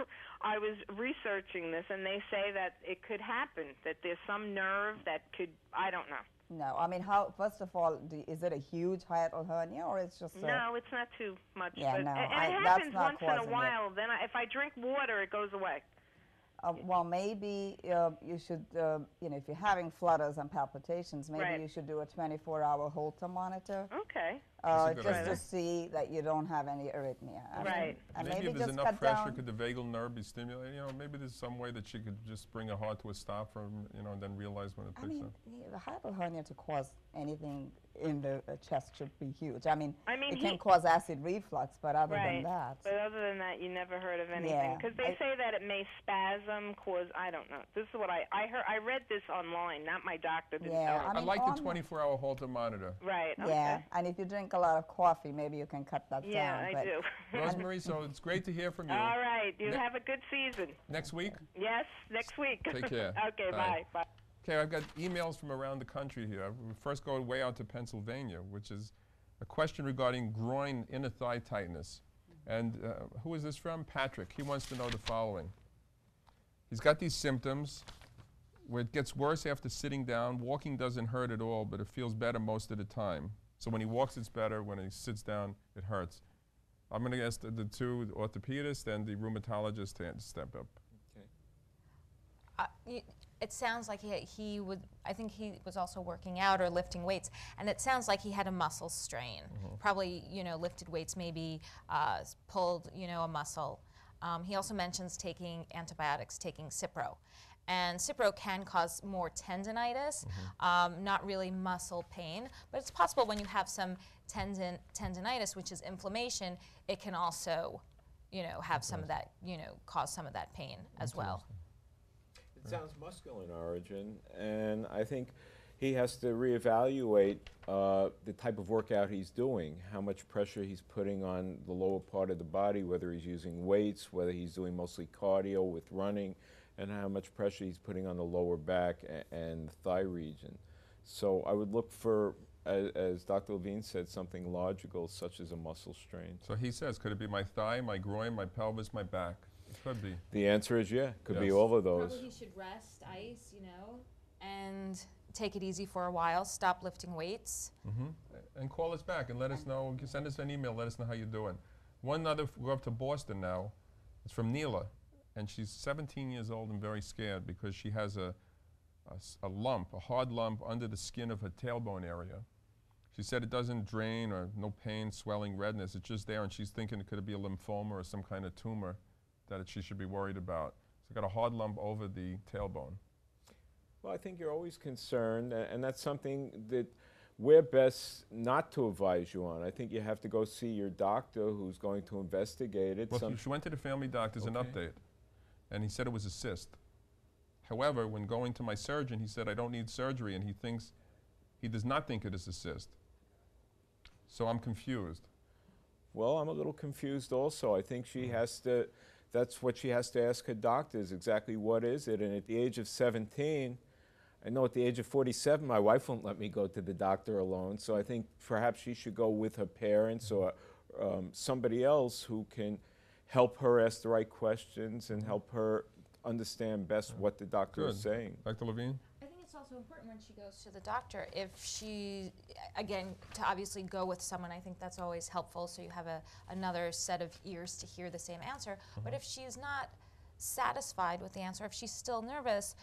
Speaker 13: I was researching this, and they say that it could happen. That there's some nerve that could. I don't know.
Speaker 6: No, I mean, how? First of all, do, is it a huge hiatal hernia or it's just a,
Speaker 13: No, it's not too much.
Speaker 6: Yeah,
Speaker 13: but,
Speaker 6: no,
Speaker 13: and
Speaker 6: I-
Speaker 13: it happens once in a
Speaker 6: causing it.
Speaker 13: while. Then I, if I drink water, it goes away.
Speaker 6: Uh, well, maybe uh, you should, uh, you know, if you're having flutters and palpitations, maybe
Speaker 13: Right.
Speaker 6: you should do a 24-hour Holter monitor.
Speaker 13: Okay.
Speaker 6: Uh,
Speaker 2: That's a good
Speaker 6: just
Speaker 2: idea.
Speaker 6: to see that you don't have any arrhythmia. I mean,
Speaker 13: Right.
Speaker 6: and
Speaker 2: maybe,
Speaker 6: maybe,
Speaker 2: if there's
Speaker 6: just
Speaker 2: enough pressure,
Speaker 6: down.
Speaker 2: could the vagal nerve be stimulated? You know, maybe there's some way that she could just bring her heart to a stop from, you know, and then realize when it
Speaker 6: I
Speaker 2: picks
Speaker 6: mean,
Speaker 2: up.
Speaker 6: yeah, the hiatal hernia to cause anything in the uh, chest should be huge. I mean,
Speaker 13: I mean,
Speaker 6: it can cause acid reflux, but other
Speaker 13: right.
Speaker 6: than that,
Speaker 13: But other than that, you never heard of anything.
Speaker 6: Yeah,
Speaker 13: Because they
Speaker 6: I-
Speaker 13: say that it may spasm, cause I don't know. This is what I I heard. I read this online. Not my doctor. Didn't
Speaker 6: Yeah,
Speaker 13: tell me.
Speaker 6: I
Speaker 2: I like the
Speaker 6: the-
Speaker 2: 24-hour Holter monitor.
Speaker 13: Right. Okay.
Speaker 6: yeah. And if you drink a lot of coffee, maybe you can cut that
Speaker 13: Yeah,
Speaker 6: down.
Speaker 13: I
Speaker 6: but
Speaker 13: do.
Speaker 2: Rosemary, so it's great to hear from you.
Speaker 13: All right. You
Speaker 2: Ne-
Speaker 13: have a good season.
Speaker 2: Next week?
Speaker 13: Yes. Next week.
Speaker 2: Take care.
Speaker 13: okay.
Speaker 2: Bye.
Speaker 13: Bye. Bye.
Speaker 2: Okay, I've got emails from around the country here. We first go way out to Pennsylvania, which is a question regarding groin inner thigh tightness. And uh, who is this from? Patrick. He wants to know the following. He's got these symptoms where it gets worse after sitting down. Walking doesn't hurt at all, but it feels better most of the time. So when he walks, it's better. When he sits down, it hurts. I'm going to ask the, the two orthopedists and the rheumatologist to step up.
Speaker 5: Uh, y- it sounds like he, he would, I think he was also working out or lifting weights, and it sounds like he had a muscle strain. Probably, you know, lifted weights, maybe uh, pulled, you know, a muscle. Um, he also mentions taking antibiotics, taking Cipro. And Cipro can cause more tendonitis, um, not really muscle pain, but it's possible when you have some tendon, tendonitis, which is inflammation, it can also, you know, have some of that, you know, cause some of that pain as well.
Speaker 4: It sounds muscular in origin, and I think he has to reevaluate uh, the type of workout he's doing, how much pressure he's putting on the lower part of the body, whether he's using weights, whether he's doing mostly cardio with running, and how much pressure he's putting on the lower back and thigh region. So I would look for as, as Dr. Levine said, something logical such as a muscle strain.
Speaker 2: So he says, could it be my thigh, my groin, my pelvis, my back? It could be.
Speaker 4: The answer is yeah, could be
Speaker 2: Yes.
Speaker 4: all of those.
Speaker 5: Probably he should rest, ice, you know, and take it easy for a while. Stop lifting weights.
Speaker 2: hmm And call us back and let us know. Send us an email. Let us know how you're doing. One other, we're up to Boston now. It's from Neela, and she's 17 years old and very scared because she has a a lump, a hard lump under the skin of her tailbone area. She said it doesn't drain or no pain, swelling, redness. It's just there, and she's thinking it could be a lymphoma or some kind of tumor that it- she should be worried about. So got a hard lump over the tailbone.
Speaker 4: Well, I think you're always concerned, and that's something that we're best not to advise you on. I think you have to go see your doctor who's going to investigate it.
Speaker 2: Well,
Speaker 4: Some-
Speaker 2: she went to the family doctor's an update, and he said it was a cyst. However, when going to my surgeon, he said I don't need surgery, and he thinks he does not think it is a cyst. So I'm confused.
Speaker 4: Well, I'm a little confused also. I think she mm-hmm. has to, that's what she has to ask her doctors exactly what is it. And at the age of 17, I know at the age of 47, my wife won't let me go to the doctor alone. So I think perhaps she should go with her parents or um, somebody else who can help her ask the right questions and help her understand best what the doctor is saying.
Speaker 2: Dr. Levine?
Speaker 5: I think it's also important when she goes to the doctor if she, again, to obviously go with someone. I think that's always helpful, so you have a another set of ears to hear the same answer. But
Speaker 2: Mhm.
Speaker 5: if she's not satisfied with the answer, if she's still nervous,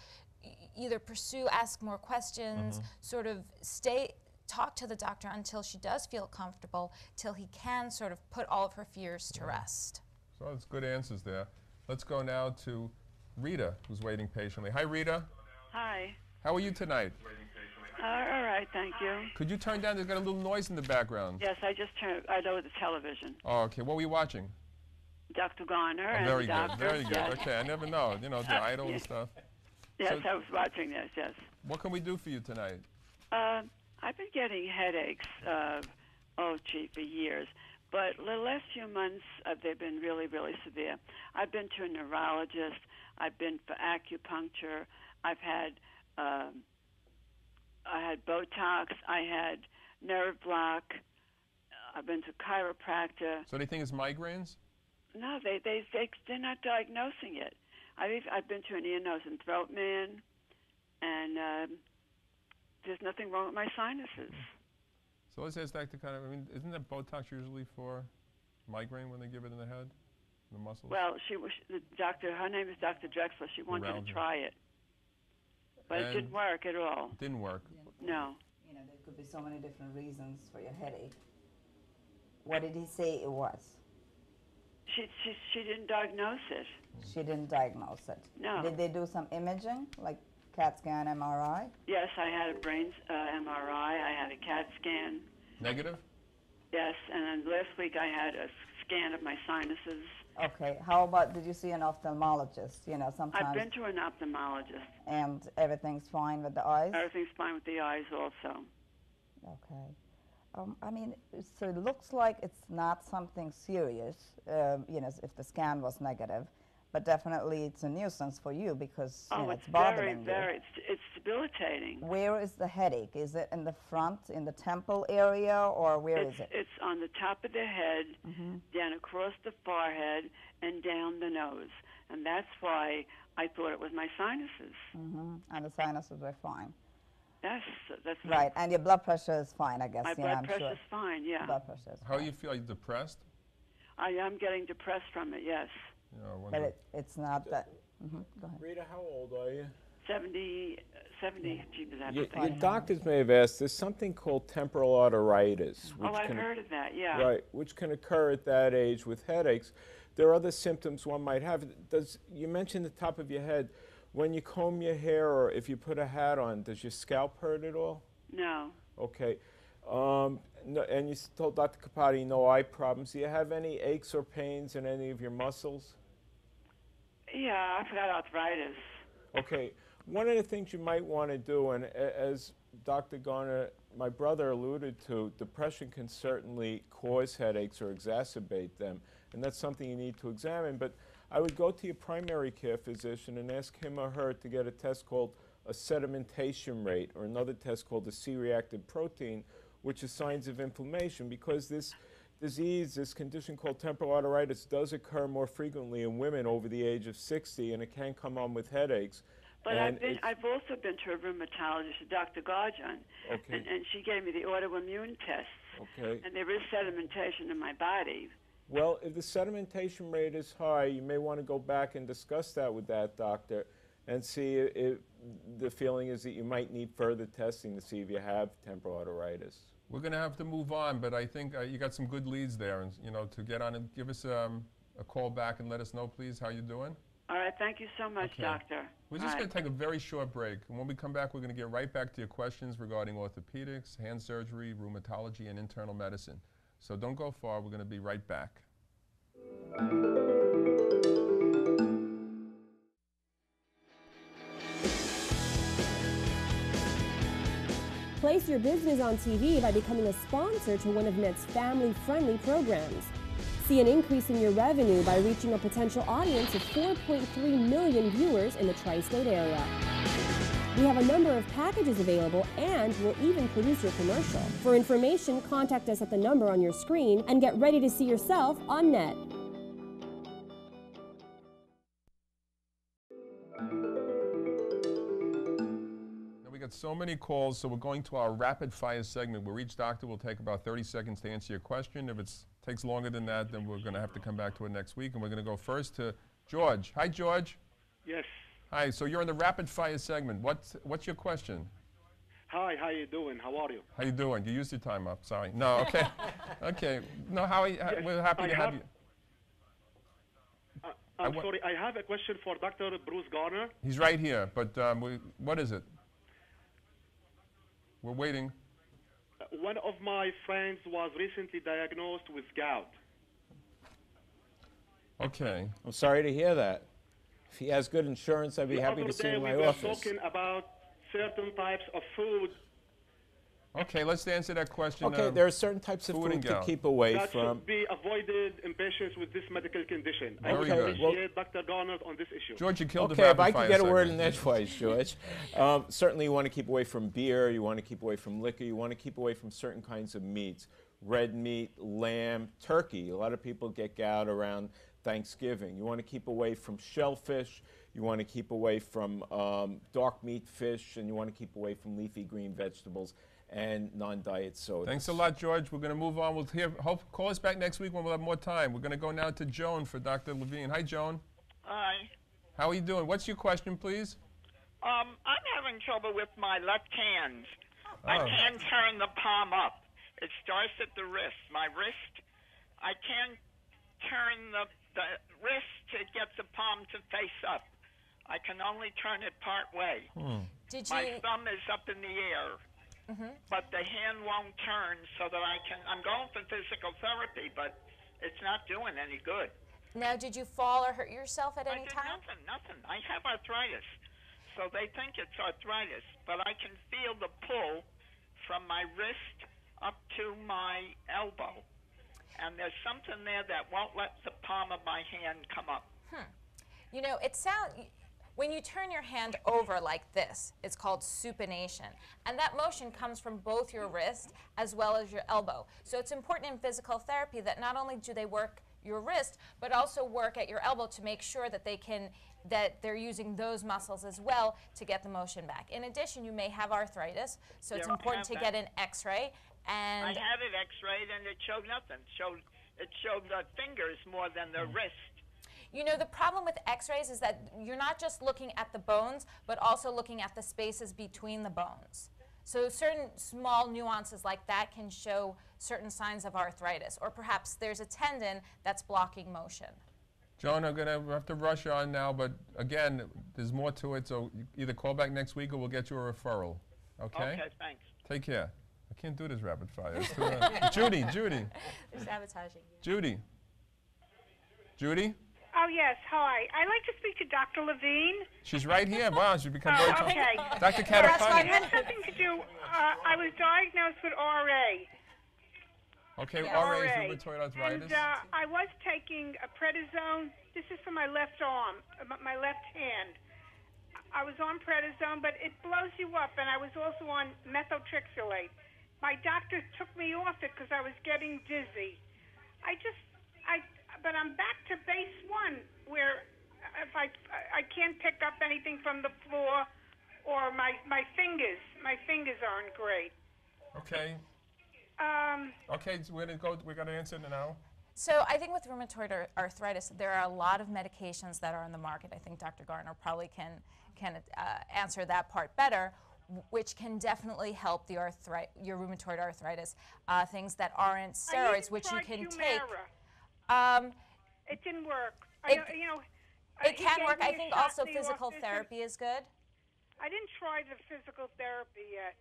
Speaker 5: either pursue, ask more questions,
Speaker 2: Mhm.
Speaker 5: sort of stay. Talk to the doctor until she does feel comfortable, till he can sort of put all of her fears to rest.
Speaker 2: So that's good answers there. Let's go now to Rita, who's waiting patiently. Hi, Rita.
Speaker 14: Hi.
Speaker 2: How are you tonight?
Speaker 14: Uh, all right, thank you.
Speaker 2: Could you turn down? There's got a little noise in the background.
Speaker 14: Yes, I just turned. I lowered the television.
Speaker 2: Oh, okay. What were you watching?
Speaker 14: Dr. Garner
Speaker 2: Oh,
Speaker 14: and
Speaker 2: very good.
Speaker 14: doctor.
Speaker 2: Very good.
Speaker 14: Yes.
Speaker 2: Okay, I never know. You know, the
Speaker 14: Uh,
Speaker 2: idol
Speaker 14: yeah.
Speaker 2: and stuff.
Speaker 14: Yes,
Speaker 2: So-
Speaker 14: I was watching this. Yes.
Speaker 2: What can we do for you tonight?
Speaker 14: Uh, I've been getting headaches. Uh, oh, gee, for years. But the last few months, uh, they've been really, really severe. I've been to a neurologist. I've been for acupuncture. I've had, um, I had Botox. I had nerve block. I've been to chiropractor.
Speaker 2: So anything it's migraines?
Speaker 14: No, they they they they're not diagnosing it. I've I've been to an ear, nose, and throat man, and um, there's nothing wrong with my sinuses.
Speaker 2: So let's ask Dr. Kind of, I mean, isn't that Botox usually for migraine when they give it in the head, the muscles?
Speaker 14: Well, she was the doctor. Her name is Dr. Drexler. She wanted
Speaker 2: Around
Speaker 14: to
Speaker 2: her.
Speaker 14: try it, but it didn't work at all.
Speaker 2: Didn't work.
Speaker 14: No.
Speaker 6: You know, there could be so many different reasons for your headache. What did he say it was?
Speaker 14: She she she didn't diagnose it.
Speaker 6: She didn't diagnose it.
Speaker 14: No.
Speaker 6: Did they do some imaging, like CAT scan, MRI?
Speaker 14: Yes, I had a brain uh, MRI. I had a CAT scan.
Speaker 2: Negative?
Speaker 14: Yes, and then last week I had a scan of my sinuses.
Speaker 6: Okay. How about did you see an ophthalmologist? You know, sometimes.
Speaker 14: I've been to an ophthalmologist.
Speaker 6: And everything's fine with the eyes.
Speaker 14: Everything's fine with the eyes also.
Speaker 6: Okay. Um, I mean, so it looks like it's not something serious, um, you know, if the scan was negative, but definitely it's a nuisance for you because you
Speaker 14: Oh,
Speaker 6: know,
Speaker 14: it's,
Speaker 6: it's
Speaker 14: very,
Speaker 6: bothering you.
Speaker 14: very, it's, it's debilitating.
Speaker 6: Where is the headache? Is it in the front, in the temple area, or where is
Speaker 14: it's,
Speaker 6: it?
Speaker 14: It's on the top of the head,
Speaker 6: Mhm.
Speaker 14: down across the forehead, and down the nose. And that's why I thought it was my sinuses.
Speaker 6: hmm And the sinuses were fine.
Speaker 14: That's, that's
Speaker 6: Right, and your blood pressure is fine, I guess.
Speaker 14: My
Speaker 6: you know,
Speaker 14: blood
Speaker 6: I'm
Speaker 14: pressure's
Speaker 6: sure.
Speaker 14: fine, yeah.
Speaker 6: Blood pressure is
Speaker 2: How do you feel? Are you depressed?
Speaker 14: I am getting depressed from it, yes.
Speaker 2: Yeah, I
Speaker 6: But
Speaker 2: wonder.
Speaker 6: it, it's not that. mhm, Go ahead.
Speaker 4: Rita, how old are you?
Speaker 14: 70, 70, gee, was that
Speaker 4: Your,
Speaker 14: the
Speaker 4: your doctors may have asked, there's something called temporal arteritis.
Speaker 14: Oh,
Speaker 4: which
Speaker 14: I've
Speaker 4: can-
Speaker 14: heard of that, yeah.
Speaker 4: Right, which can occur at that age with headaches. There are other symptoms one might have. Does you mentioned the top of your head? When you comb your hair or if you put a hat on, does your scalp hurt at all?
Speaker 14: No.
Speaker 4: Okay. Um, no, and you s- told Dr. Capati no eye problems. Do you have any aches or pains in any of your muscles?
Speaker 14: Yeah, I've got arthritis.
Speaker 4: Okay, one of the things you might want to do, and as Dr. Garner, my brother alluded to, depression can certainly cause headaches or exacerbate them, and that's something you need to examine. But I would go to your primary care physician and ask him or her to get a test called a sedimentation rate, or another test called the C-reactive protein, which is signs of inflammation, because this disease, this condition called temporal arteritis, does occur more frequently in women over the age of 60, and it can come on with headaches.
Speaker 14: But
Speaker 4: and
Speaker 14: I've been, I've also been to a rheumatologist, Dr. Garjon,
Speaker 4: Okay.
Speaker 14: and, and she gave me the autoimmune tests,
Speaker 4: okay.
Speaker 14: and there is sedimentation in my body.
Speaker 4: Well, if the sedimentation rate is high, you may want to go back and discuss that with that doctor and see if, if the feeling is that you might need further testing to see if you have temporal arteritis.
Speaker 2: We're going to have to move on, but I think uh, you got some good leads there, and you know, to get on and give us um, a call back and let us know, please, how you're doing.
Speaker 14: All right, thank you so much,
Speaker 2: Okay.
Speaker 14: doctor.
Speaker 2: We're just
Speaker 14: right.
Speaker 2: going to take a very short break, and when we come back, we're going to get right back to your questions regarding orthopedics, hand surgery, rheumatology, and internal medicine. So don't go far. We're going to be right back.
Speaker 3: Place your business on TV by becoming a sponsor to one of Net's family-friendly programs. See an increase in your revenue by reaching a potential audience of 4.3 million viewers in the tri-state area. We have a number of packages available and we'll even produce your commercial. For information, contact us at the number on your screen and get ready to see yourself on net.
Speaker 2: So many calls, so we're going to our rapid fire segment where each doctor will take about 30 seconds to answer your question. If it takes longer than that, then we're going to have to come back to it next week. And we're going to go first to George. Hi, George.
Speaker 15: Yes.
Speaker 2: Hi. So you're in the rapid fire segment. What's what's your question?
Speaker 15: Hi, how you doing? How are you?
Speaker 2: How you doing? You used your time up. Sorry. No. Okay. okay. No. How are you,
Speaker 15: Yes,
Speaker 2: we're happy
Speaker 15: I
Speaker 2: to have,
Speaker 15: have-
Speaker 2: you.
Speaker 15: I'm
Speaker 2: I
Speaker 15: sorry, I have a question for Dr. Bruce Garner.
Speaker 2: He's right here. But um, we, what is it? We're waiting.
Speaker 15: Uh, One of my friends was recently diagnosed with gout.
Speaker 2: Okay.
Speaker 4: I'm sorry to hear that. If he has good insurance, I'd be
Speaker 15: the
Speaker 4: happy to see him in my
Speaker 15: we
Speaker 4: my
Speaker 15: were talking about certain types of food
Speaker 2: Okay. Let's answer that question.
Speaker 4: Okay,
Speaker 2: um,
Speaker 4: there are certain types of
Speaker 2: food
Speaker 4: food to keep away
Speaker 15: that
Speaker 4: from.
Speaker 15: should be avoided in patients with this medical condition. I
Speaker 2: Very
Speaker 15: would
Speaker 2: good.
Speaker 15: appreciate Dr. Garner on this issue.
Speaker 2: George, you killed
Speaker 4: Okay,
Speaker 2: the
Speaker 4: if I
Speaker 2: fire
Speaker 4: could get a word
Speaker 2: segment.
Speaker 4: in edgewise, George. um, certainly, you want to keep away from beer. You want to keep away from liquor. You want to keep away from certain kinds of meats: red meat, lamb, turkey. A lot of people get gout around Thanksgiving. You want to keep away from shellfish. You want to keep away from um, dark meat fish, and you want to keep away from leafy green vegetables and non-diet sodas.
Speaker 2: Thanks a lot, George. We're going to move on. We'll hear, hope, call us back next week when we'll have more time. We're going to go now to Joan for Dr. Levine. Hi, Joan.
Speaker 16: Hi.
Speaker 2: How are you doing? What's your question, please?
Speaker 16: Um, I'm having trouble with my left hand. I
Speaker 2: Oh.
Speaker 16: can't turn the palm up. It starts at the wrist. My wrist, I can't turn the, the wrist to get the palm to face up. I can only turn it part way.
Speaker 5: Did you
Speaker 16: My
Speaker 5: you-
Speaker 16: thumb is up in the air,
Speaker 5: Mhm.
Speaker 16: but the hand won't turn so that I can. I'm going for physical therapy, but it's not doing any good.
Speaker 5: Now, did you fall or hurt yourself at any
Speaker 16: I did
Speaker 5: time?
Speaker 16: Nothing, nothing. I have arthritis, so they think it's arthritis, but I can feel the pull from my wrist up to my elbow, and there's something there that won't let the palm of my hand come up.
Speaker 5: Hmm. You know, it sounds when you turn your hand over like this, it's called supination. And that motion comes from both your wrist as well as your elbow. So it's important in physical therapy that not only do they work your wrist, but also work at your elbow to make sure that they can that they're using those muscles as well to get the motion back. In addition, you may have arthritis, so it's
Speaker 16: Yeah, I
Speaker 5: important to
Speaker 16: have
Speaker 5: get an x-ray and
Speaker 16: I had it X-rayed, and it showed nothing. It showed it showed the fingers more than the mm. wrist.
Speaker 5: You know, the problem with x-rays is that you're not just looking at the bones, but also looking at the spaces between the bones. So certain small nuances like that can show certain signs of arthritis, or perhaps there's a tendon that's blocking motion.
Speaker 2: Joan, I'm going to have to rush on now, but again, there's more to it, so you either call back next week or we'll get you a referral. Okay?
Speaker 16: Okay, thanks.
Speaker 2: Take care. I can't do this rapid fire. Too, uh, Judy, Judy,
Speaker 5: They're sabotaging you.
Speaker 2: Judy. Judy?
Speaker 17: Oh, yes. Hi. I'd like to speak to Dr. Levine.
Speaker 2: She's right here. Wow, she's become
Speaker 17: Oh,
Speaker 2: very
Speaker 17: okay.
Speaker 2: Dr.
Speaker 17: It
Speaker 2: Catapani.
Speaker 17: has something to do. Uh, I was diagnosed with RA.
Speaker 2: Okay,
Speaker 17: Yeah.
Speaker 2: RA is rheumatoid arthritis.
Speaker 17: And uh, I was taking a prednisone. This is for my left arm, uh, my- my left hand. I was on prednisone, but it blows you up, and I was also on methotrexate. my doctor took me off it because I was getting dizzy. I just, I, but I'm back to base one where if I, I can't pick up anything from the floor, or my my fingers, my fingers aren't great.
Speaker 2: Okay.
Speaker 17: Um,
Speaker 2: Okay, so we're gonna go. We're gonna answer it now.
Speaker 5: So I think with rheumatoid ar- arthritis, there are a lot of medications that are on the market. I think Dr. Gardner probably can can uh, answer that part better, which can definitely help the arthri- your rheumatoid arthritis. Uh, things that aren't steroids, which you can
Speaker 17: Humira.
Speaker 5: take. Um,
Speaker 17: It didn't work. I
Speaker 5: It-
Speaker 17: don't- you know,
Speaker 5: it can work. I think also physical therapy is good.
Speaker 17: I didn't try the physical therapy yet.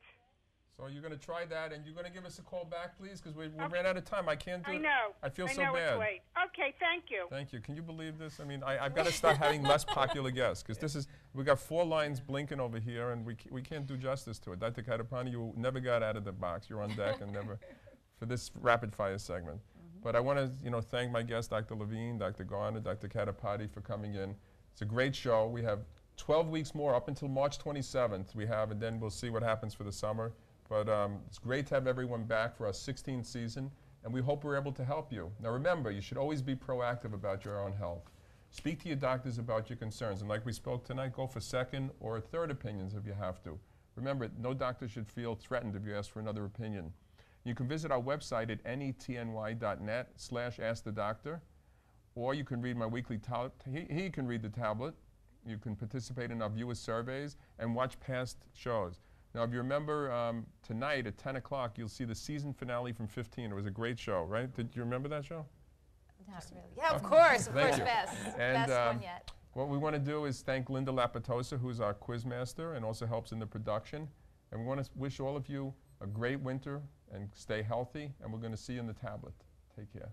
Speaker 2: So you're gonna try that, and you're gonna give us a call back, please, because we, we ran out of time. I can't do
Speaker 17: I
Speaker 2: it.
Speaker 17: know.
Speaker 2: I feel
Speaker 17: I
Speaker 2: so
Speaker 17: know
Speaker 2: bad.
Speaker 17: It's late. Okay, thank you.
Speaker 2: Thank you. Can you believe this? I mean, I, I've got to start having less popular guests because this is we got four lines blinking over here, and we c- we can't do justice to it. Dr. Katapani, you never got out of the box. You're on deck and never for this rapid fire segment. But I want to you know thank my guests, Dr. Levine, Dr. Garner, Dr. Katapati, for coming in. It's a great show. We have 12 weeks more up until March 27th. We have, and then we'll see what happens for the summer. But um, it's great to have everyone back for our 16th season, and we hope we're able to help you. Now remember, you should always be proactive about your own health. Speak to your doctors about your concerns, and like we spoke tonight, go for second or third opinions if you have to. Remember, no doctor should feel threatened if you ask for another opinion. You can visit our website at netny.net slash ask the doctor, or you can read my weekly tablet. He, he can read the tablet. You can participate in our viewer surveys and watch past shows. Now, if you remember um, tonight at 10 o'clock, you'll see the season finale from 15. It was a great show, right? Did you remember that show?
Speaker 5: Not really. Yeah, of course, of
Speaker 2: Thank
Speaker 5: course,
Speaker 2: you.
Speaker 5: best,
Speaker 2: And,
Speaker 5: best
Speaker 2: um,
Speaker 5: one yet.
Speaker 2: What we want to do is thank Linda Lapatosa, who's our quiz master and also helps in the production. And we want to wish all of you a great winter and stay healthy. And we're going to see you in the tablet. Take care.